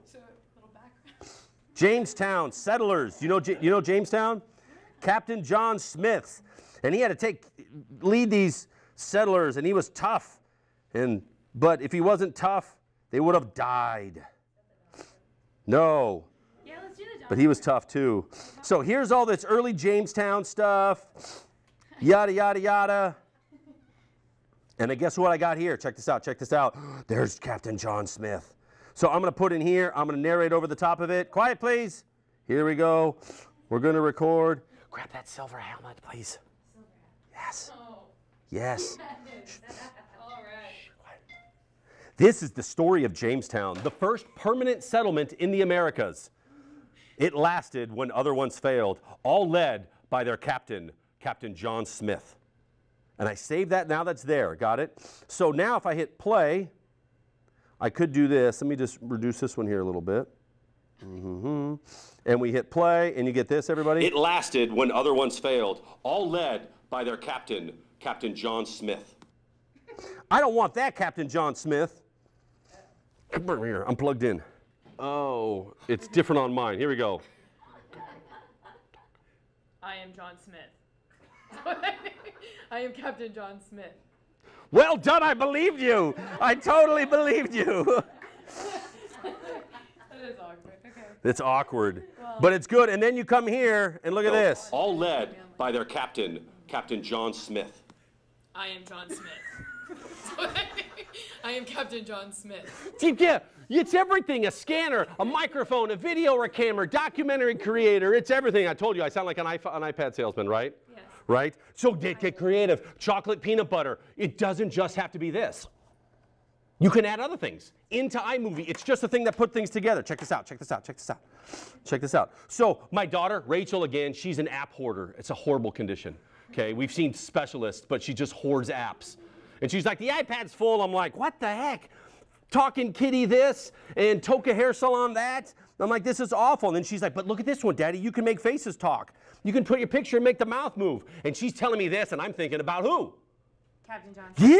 Speaker 1: Jamestown settlers. You know, you know Jamestown? Captain John Smith, and he had to take lead these settlers, and he was tough. And but if he wasn't tough, they would have died. No.
Speaker 7: Yeah, let's do the
Speaker 1: But he was tough too. So here's all this early Jamestown stuff. Yada yada yada. And I guess what I got here? Check this out. Check this out. There's Captain John Smith. So I'm going to put in here, I'm going to narrate over the top of it. Quiet, please. Here we go. We're going to record. Grab that silver helmet, please. Yes. Yes. This is the story of Jamestown, the first permanent settlement in the Americas. It lasted when other ones failed, all led by their captain, Captain John Smith. And I saved that, now that's there, got it? So now if I hit play, I could do this. Let me just reduce this one here a little bit. hmm And we hit play, and you get this, everybody? It lasted when other ones failed, all led by their captain, Captain John Smith. I don't want that, Captain John Smith. Come over here, I'm plugged in. Oh, it's different on mine. Here we go.
Speaker 5: I am John Smith. I am Captain John Smith.
Speaker 1: Well done, I believed you. I totally believed you.
Speaker 5: That is awkward. Okay.
Speaker 1: It's awkward, but it's good. And then you come here and look at oh, this. All led by their captain, Captain John Smith.
Speaker 5: I am John Smith. I am Captain John Smith.
Speaker 1: Yeah, it's everything a scanner, a microphone, a video or a camera, documentary creator. It's everything. I told you I sound like an, iPhone, an iPad salesman, right?
Speaker 5: Yes.
Speaker 1: Right? So get, get creative. Chocolate peanut butter. It doesn't just have to be this. You can add other things into iMovie. It's just a thing that put things together. Check this out. Check this out. Check this out. Check this out. So my daughter, Rachel, again, she's an app hoarder. It's a horrible condition. Okay, we've seen specialists, but she just hoards apps. And she's like, the iPad's full. I'm like, what the heck? Talking Kitty this and Toca Hair Salon that. I'm like, this is awful. And then she's like, but look at this one, Daddy. You can make faces talk. You can put your picture and make the mouth move. And she's telling me this, and I'm thinking about who?
Speaker 11: Captain John.
Speaker 1: Yeah.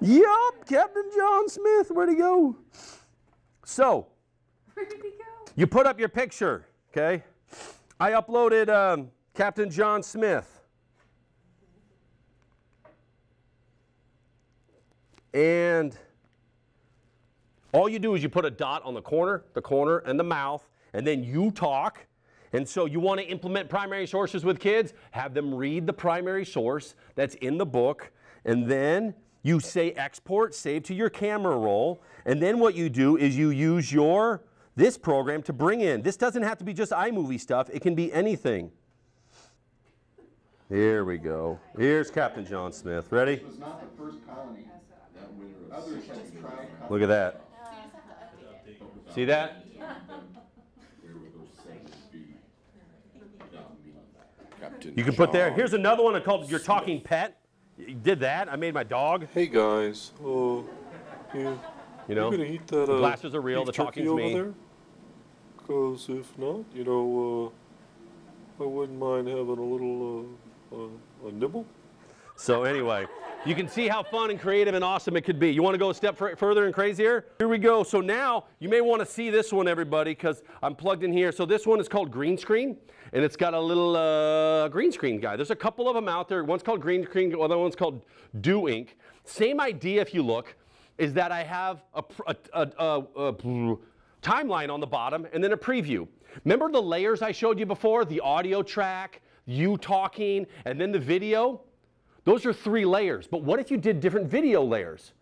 Speaker 1: Yup, Captain John Smith. Where'd he go? So,
Speaker 7: Where did he go?
Speaker 1: you put up your picture, okay? I uploaded um, Captain John Smith. And all you do is you put a dot on the corner, the corner, and the mouth, and then you talk. And so you want to implement primary sources with kids, have them read the primary source that's in the book, and then you say export, save to your camera roll, and then what you do is you use your this program to bring in. This doesn't have to be just iMovie stuff, it can be anything. Here we go. Here's Captain John Smith. Ready? Look at that. See that? You can put there. Here's another one called Your Talking Pet. You did that. I made my dog.
Speaker 12: Hey guys. Uh. You
Speaker 1: know,
Speaker 12: gonna eat that, uh, the
Speaker 1: glasses are real. The talking's
Speaker 12: over
Speaker 1: me.
Speaker 12: Because if not, you know, uh, I wouldn't mind having a little uh, uh a nibble.
Speaker 1: So anyway, you can see how fun and creative and awesome it could be. You want to go a step further and crazier? Here we go. So now you may want to see this one, everybody, because I'm plugged in here. So this one is called green screen, and it's got a little uh, green screen guy. There's a couple of them out there. One's called green screen, the other one's called Do Ink. Same idea, if you look, is that I have a, a, a, a timeline on the bottom and then a preview. Remember the layers I showed you before? The audio track, you talking, and then the video? Those are three layers. But what if you did different video layers?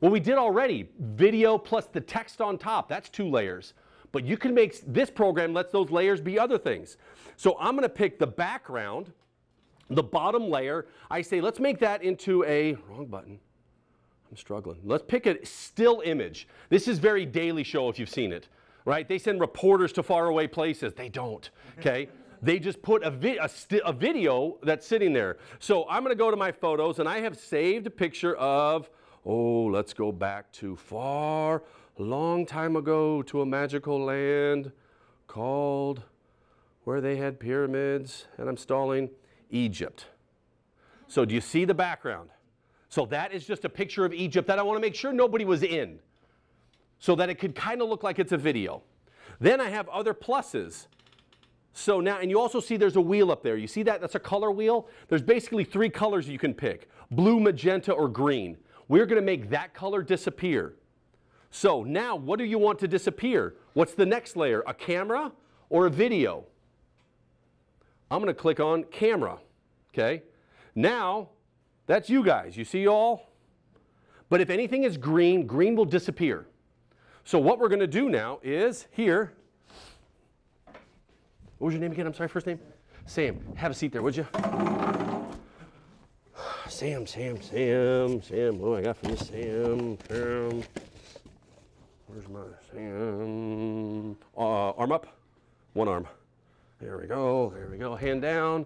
Speaker 1: Well, we did already. Video plus the text on top. That's two layers. But you can make this program lets those layers be other things. So I'm going to pick the background, the bottom layer. I say let's make that into a wrong button. I'm struggling. Let's pick a still image. This is very Daily Show if you've seen it, right? They send reporters to faraway places. They don't, okay? They just put a, vi- a, a video that's sitting there. So I'm going to go to my photos and I have saved a picture of, oh, let's go back to far, long time ago to a magical land called where they had pyramids, and I'm stalling, Egypt. So do you see the background? So that is just a picture of Egypt that I want to make sure nobody was in so that it could kind of look like it's a video. Then I have other pluses. So now, and you also see there's a wheel up there. You see that? That's a color wheel. There's basically three colors you can pick blue, magenta, or green. We're going to make that color disappear. So now, what do you want to disappear? What's the next layer? A camera or a video? I'm going to click on camera. Okay. Now, that's you guys. You see you all? But if anything is green, green will disappear. So what we're going to do now is here. What was your name again? I'm sorry, first name? Sam. Have a seat there, would you? Sam, Sam, Sam, Sam. What do I got for you, Sam? Sam. Where's my Sam? Uh, arm up. One arm. There we go. There we go. Hand down.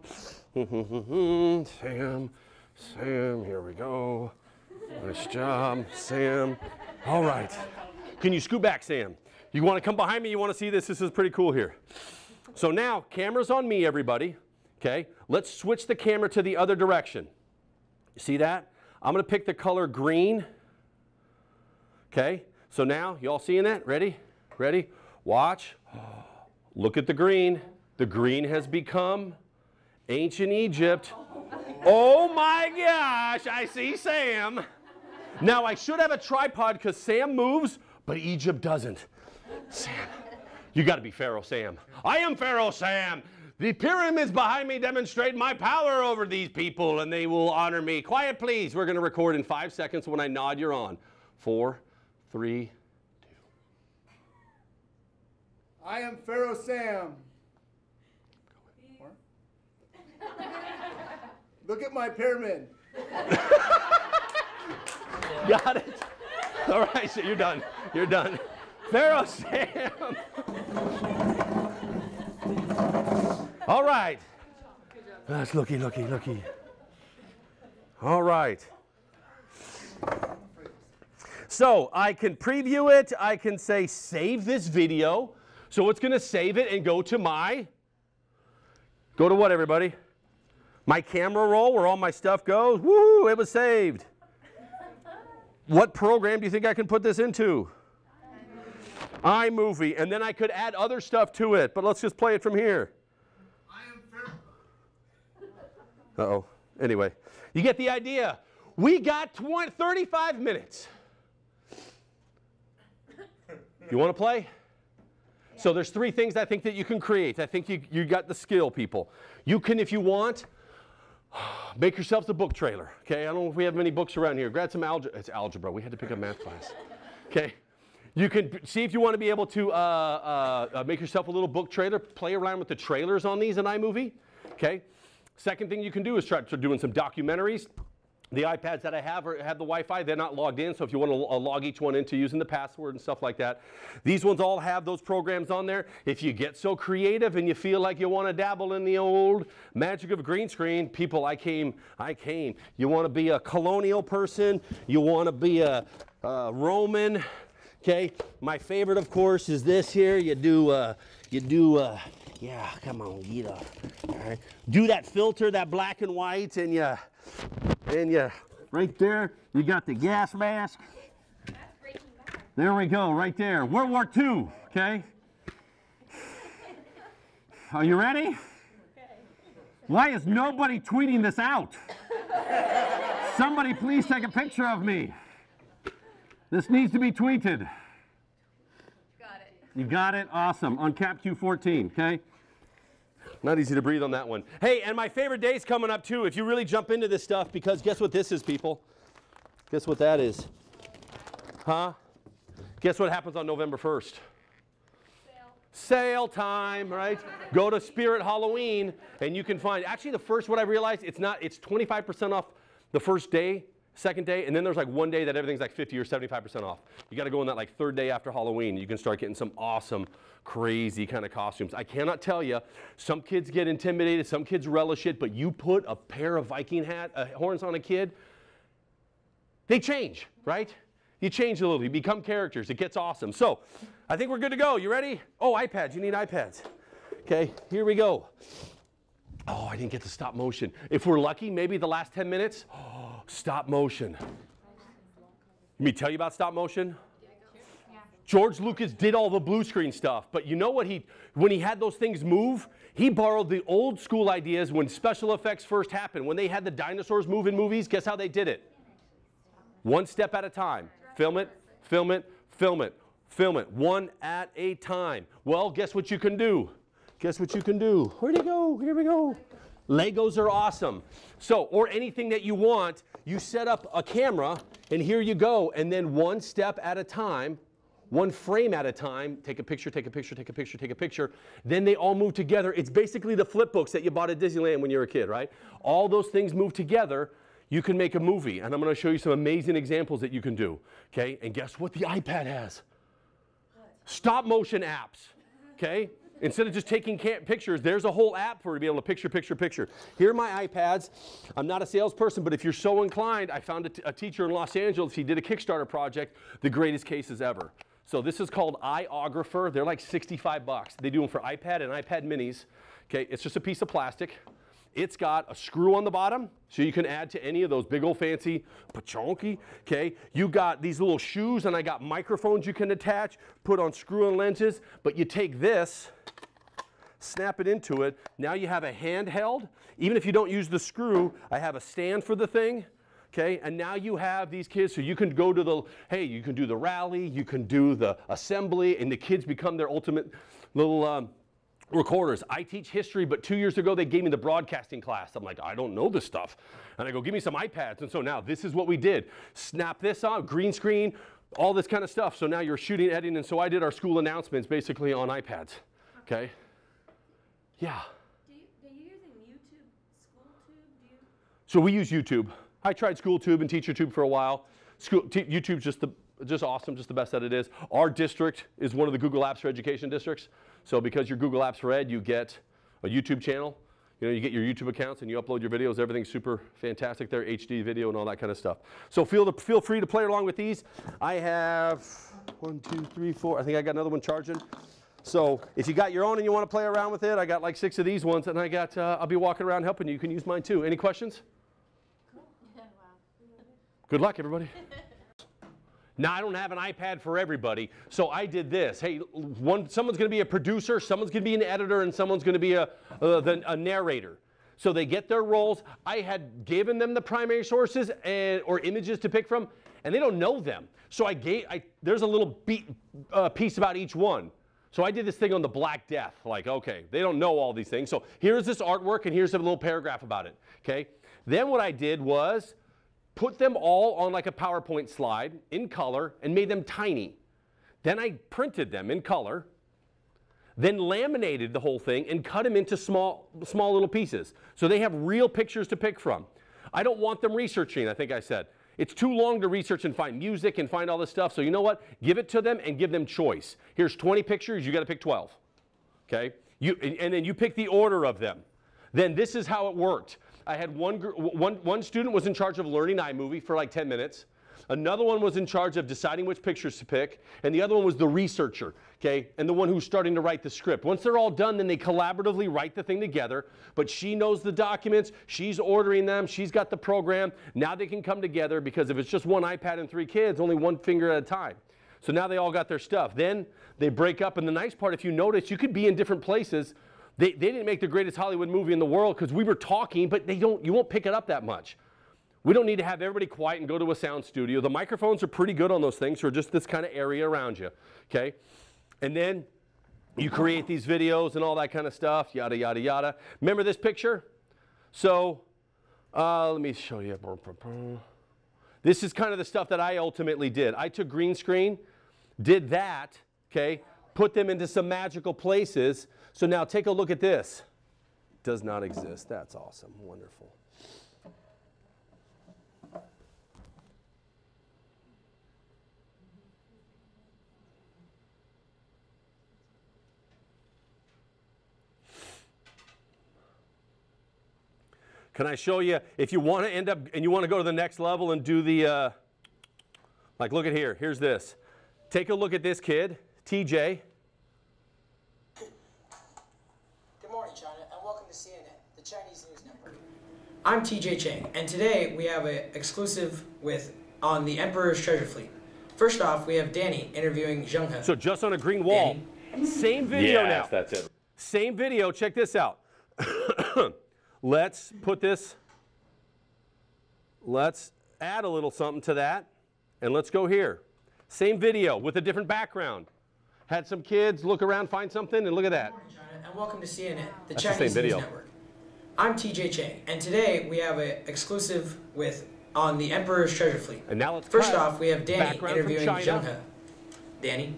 Speaker 1: Sam. Sam. Here we go. Nice job, Sam. All right. Can you scoot back, Sam? You want to come behind me? You want to see this? This is pretty cool here. So now, camera's on me, everybody. Okay? Let's switch the camera to the other direction. You see that? I'm to pick the color green. Okay? So now, you all seeing that? Ready? Ready? Watch. Look at the green. The green has become ancient Egypt. Oh my gosh, I see Sam. Now, I should have a tripod because Sam moves, but Egypt doesn't. Sam, you got to be Pharaoh Sam. I am Pharaoh Sam. The pyramids behind me demonstrate my power over these people, and they will honor me. Quiet, please. We're going to record in five seconds. When I nod, you're on. Four, three.
Speaker 8: I am Pharaoh Sam. Look at my pyramid.
Speaker 1: Got it? All right, so you're done. You're done. Pharaoh Sam. All right. Ah, That's looky, looky, looky. All right. So I can preview it. I can say save this video. So it's going to save it and go to my, go to what, everybody? My camera roll where all my stuff goes. Woo, it was saved. What program do you think I can put this into? iMovie. And then I could add other stuff to it, but let's just play it from here. Uh oh. Anyway, you get the idea. We got 20, 35 minutes. You want to play? So there's three things I think that you can create. I think you, you got the skill, people. You can, if you want, make yourselves a book trailer. Okay, I don't know if we have many books around here. Grab some algebra. It's algebra. We had to pick up math class. Okay. You can see if you want to be able to uh, uh, uh, make yourself a little book trailer. Play around with the trailers on these in iMovie. Okay. Second thing you can do is try, start doing some documentaries. The iPads that I have are, have the Wi-Fi. They're not logged in, so if you want to uh, log each one into using the password and stuff like that, these ones all have those programs on there. If you get so creative and you feel like you want to dabble in the old magic of green screen, people, I came, I came. You want to be a colonial person, you want to be a, a Roman. Okay, my favorite, of course, is this here. You do, uh, you do. Uh, yeah, come on, get up. All right, do that filter, that black and white, and you and you, right there, you got the gas mask. There we go, right there. World War II, okay? Are you ready? Why is nobody tweeting this out? Somebody please take a picture of me. This needs to be tweeted.
Speaker 7: Got it.
Speaker 1: You got it? Awesome. On CapCUE14, okay? Not easy to breathe on that one. Hey, and my favorite day's coming up too, if you really jump into this stuff, because guess what this is, people? Guess what that is? Huh? Guess what happens on November 1st? Sale time, right? Go to Spirit Halloween and you can find, actually the first, what I realized, it's not, it's 25% off the first day, second day, and then there's like one day that everything's like 50 or 75% off. You gotta go on that like third day after Halloween. You can start getting some awesome, crazy kind of costumes. I cannot tell you, some kids get intimidated, some kids relish it, but you put a pair of Viking hat, uh, horns on a kid, they change, right? You change a little, you become characters, it gets awesome. So, I think we're good to go. You ready? Oh, iPads, you need iPads. Okay, here we go. Oh, I didn't get the stop motion. If we're lucky, maybe the last 10 minutes, oh, stop motion. Let me tell you about stop motion? George Lucas did all the blue screen stuff, but you know what he, when he had those things move, he borrowed the old school ideas when special effects first happened. When they had the dinosaurs move in movies, guess how they did it? One step at a time. Film it, film it, film it, film it. One at a time. Well, guess what you can do? Guess what you can do? Where'd he go? Here we go. Legos are awesome. So, or anything that you want, you set up a camera and here you go. And then one step at a time, one frame at a time, take a picture, take a picture, take a picture, take a picture. Then they all move together. It's basically the flip books that you bought at Disneyland when you were a kid, right? All those things move together. You can make a movie. And I'm going to show you some amazing examples that you can do. Okay? And guess what the iPad has? Stop motion apps. Okay? Instead of just taking pictures, there's a whole app for to be able to picture, picture, picture. Here are my iPads. I'm not a salesperson, but if you're so inclined, I found a, teacher in Los Angeles. He did a Kickstarter project, the greatest cases ever. So this is called iOgrapher. They're like 65 bucks. They do them for iPad and iPad minis. Okay, it's just a piece of plastic. It's got a screw on the bottom, so you can add to any of those big old fancy pachonki, okay? You got these little shoes, and I got microphones you can attach, put on screw and lenses, but you take this, snap it into it. Now you have a handheld. Even if you don't use the screw, I have a stand for the thing, okay? And now you have these kids, so you can go to the, hey, you can do the rally, you can do the assembly, and the kids become their ultimate little, um, recorders. I teach history, but two years ago they gave me the broadcasting class. I'm like, I don't know this stuff. And I go, give me some iPads. And so now this is what we did. Snap this on, green screen, all this kind of stuff. So now you're shooting, editing. And so I did our school announcements basically on iPads. Okay? Yeah.
Speaker 7: Do you, are you using YouTube, SchoolTube? You?
Speaker 1: So we use YouTube. I tried SchoolTube and TeacherTube for a while. School, YouTube's just the just awesome, just the best that it is. Our district is one of the Google Apps for Education districts. So because you're Google Apps for Ed, you get a YouTube channel. You know, you get your YouTube accounts and you upload your videos. Everything's super fantastic there, HD video and all that kind of stuff. So feel, to, feel free to play along with these. I have one, two, three, four. I think I got another one charging. So if you got your own and you want to play around with it, I got like six of these ones, and I got. Uh, I'll be walking around helping you. You can use mine too. Any questions? Good luck, everybody. Now I don't have an iPad for everybody, so I did this. Hey, one, someone's going to be a producer, someone's going to be an editor, and someone's going to be a, uh, a narrator. So they get their roles. I had given them the primary sources and, or images to pick from, and they don't know them. So I gave. I, there's a little beat, uh, piece about each one. So I did this thing on the Black Death. Like, okay, they don't know all these things. So here's this artwork, and here's a little paragraph about it. Okay. Then what I did was put them all on like a PowerPoint slide in color and made them tiny. Then I printed them in color, then laminated the whole thing and cut them into small, small little pieces. So they have real pictures to pick from. I don't want them researching, I think I said. It's too long to research and find music and find all this stuff. So you know what? Give it to them and give them choice. Here's 20 pictures, you got to pick 12. Okay? You, and, and then you pick the order of them. Then this is how it worked. I had one, one, one student was in charge of learning iMovie for like 10 minutes. Another one was in charge of deciding which pictures to pick, and the other one was the researcher, okay, and the one who's starting to write the script. Once they're all done, then they collaboratively write the thing together. But she knows the documents, she's ordering them, she's got the program. Now they can come together because if it's just one iPad and three kids, only one finger at a time. So now they all got their stuff. Then they break up, and the nice part, if you notice, you could be in different places. They, they didn't make the greatest Hollywood movie in the world because we were talking, but they don't, you won't pick it up that much. We don't need to have everybody quiet and go to a sound studio. The microphones are pretty good on those things for just this kind of area around you, okay? And then you create these videos and all that kind of stuff, yada, yada, yada. Remember this picture? So uh, let me show you. This is kind of the stuff that I ultimately did. I took green screen, did that, okay, put them into some magical places. So now take a look at this. Does not exist. That's awesome. Wonderful. Can I show you, if you want to end up, and you want to go to the next level and do the, uh, like look at here, here's this. Take a look at this kid, TJ.
Speaker 13: Good morning, China, and welcome to CNN, the Chinese News Network. I'm TJ Chang, and today we have an exclusive with on the Emperor's Treasure Fleet. First off, we have Danny interviewing Zheng He.
Speaker 1: So just on a green wall, same video
Speaker 6: Yes,
Speaker 1: now.
Speaker 6: that's it.
Speaker 1: Same video, check this out. Let's put this, let's add a little something to that, and let's go here. Same video with a different background. Had some kids look around, find something, and look at that.
Speaker 13: Morning, and welcome to CNN, the
Speaker 1: That's the
Speaker 13: Chinese
Speaker 1: same
Speaker 13: News
Speaker 1: video.
Speaker 13: Network. I'm TJ Chang, and today we have an exclusive with on the Emperor's Treasure Fleet.
Speaker 1: And now let's
Speaker 13: First off, we have Danny
Speaker 1: Background
Speaker 13: interviewing
Speaker 1: China.
Speaker 13: Zheng He. Danny.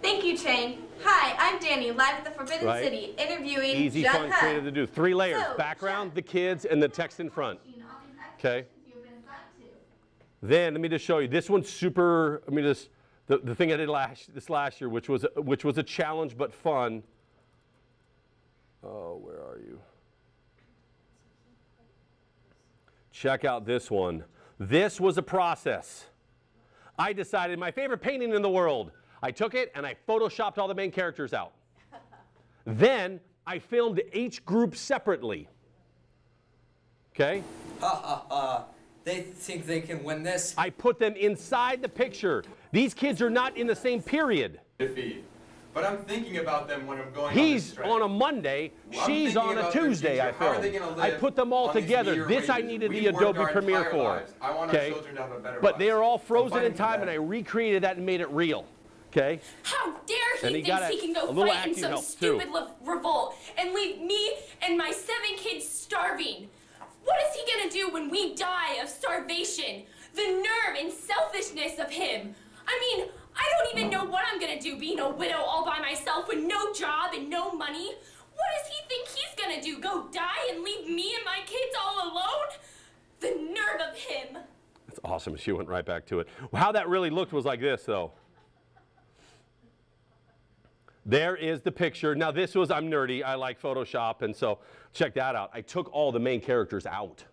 Speaker 14: Thank you, Chang. Hi, I'm Danny, live at the Forbidden
Speaker 1: Right.
Speaker 14: City, interviewing
Speaker 1: Easy,
Speaker 14: Zheng
Speaker 1: fun,
Speaker 14: He.
Speaker 1: creative to do. Three layers,
Speaker 14: So,
Speaker 1: background, the kids, and the text in front. Okay? Then let me just show you. This one's super, let me just, the, the thing I did last, this last year, which was, which was a challenge but fun. Oh, where are you? Check out this one. This was a process. I decided my favorite painting in the world. I took it and I photoshopped all the main characters out. then I filmed each group separately. Okay?
Speaker 15: Ha ha ha. They think they can win this?
Speaker 1: I put them inside the picture. These kids are not in the same period.
Speaker 16: defeat. But I'm thinking about them when I'm going on
Speaker 1: He's
Speaker 16: this trek.
Speaker 1: on a Monday,
Speaker 16: Well,
Speaker 1: she's on a Tuesday. I
Speaker 16: How
Speaker 1: filmed. I put them all together.
Speaker 16: meager
Speaker 1: This I needed
Speaker 16: We've
Speaker 1: the Adobe Premiere for.
Speaker 16: lives. I want our children to have a better
Speaker 1: But
Speaker 16: life.
Speaker 1: they are all frozen in time, and I recreated that and made it real. Okay?
Speaker 17: How dare he
Speaker 1: And he
Speaker 17: thinks
Speaker 1: got a-
Speaker 17: he can go fight in some stupid le- revolt and leave me and my seven kids starving? What is he gonna do when we die of starvation? The nerve and selfishness of him. I mean, I don't even know what I'm gonna do being a widow all by myself with no job and no money. What does he think he's gonna do? Go die and leave me and my kids all alone? The nerve of him.
Speaker 1: That's awesome. She went right back to it. How that really looked was like this, though. There is the picture. Now, this was, I'm nerdy. I like Photoshop, and so check that out. I took all the main characters out.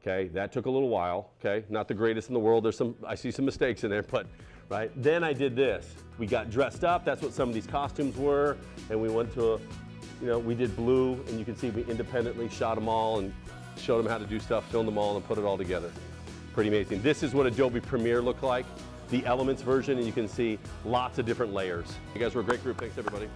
Speaker 1: Okay, that took a little while. Okay, not the greatest in the world. There's some, I see some mistakes in there, but right. Then I did this. We got dressed up. That's what some of these costumes were, and we went to a, you know, we did blue, and you can see we independently shot them all and showed them how to do stuff, filmed them all, and put it all together. Pretty amazing. This is what Adobe Premiere looked like, the Elements version, and you can see lots of different layers. You guys were a great group. Thanks, everybody.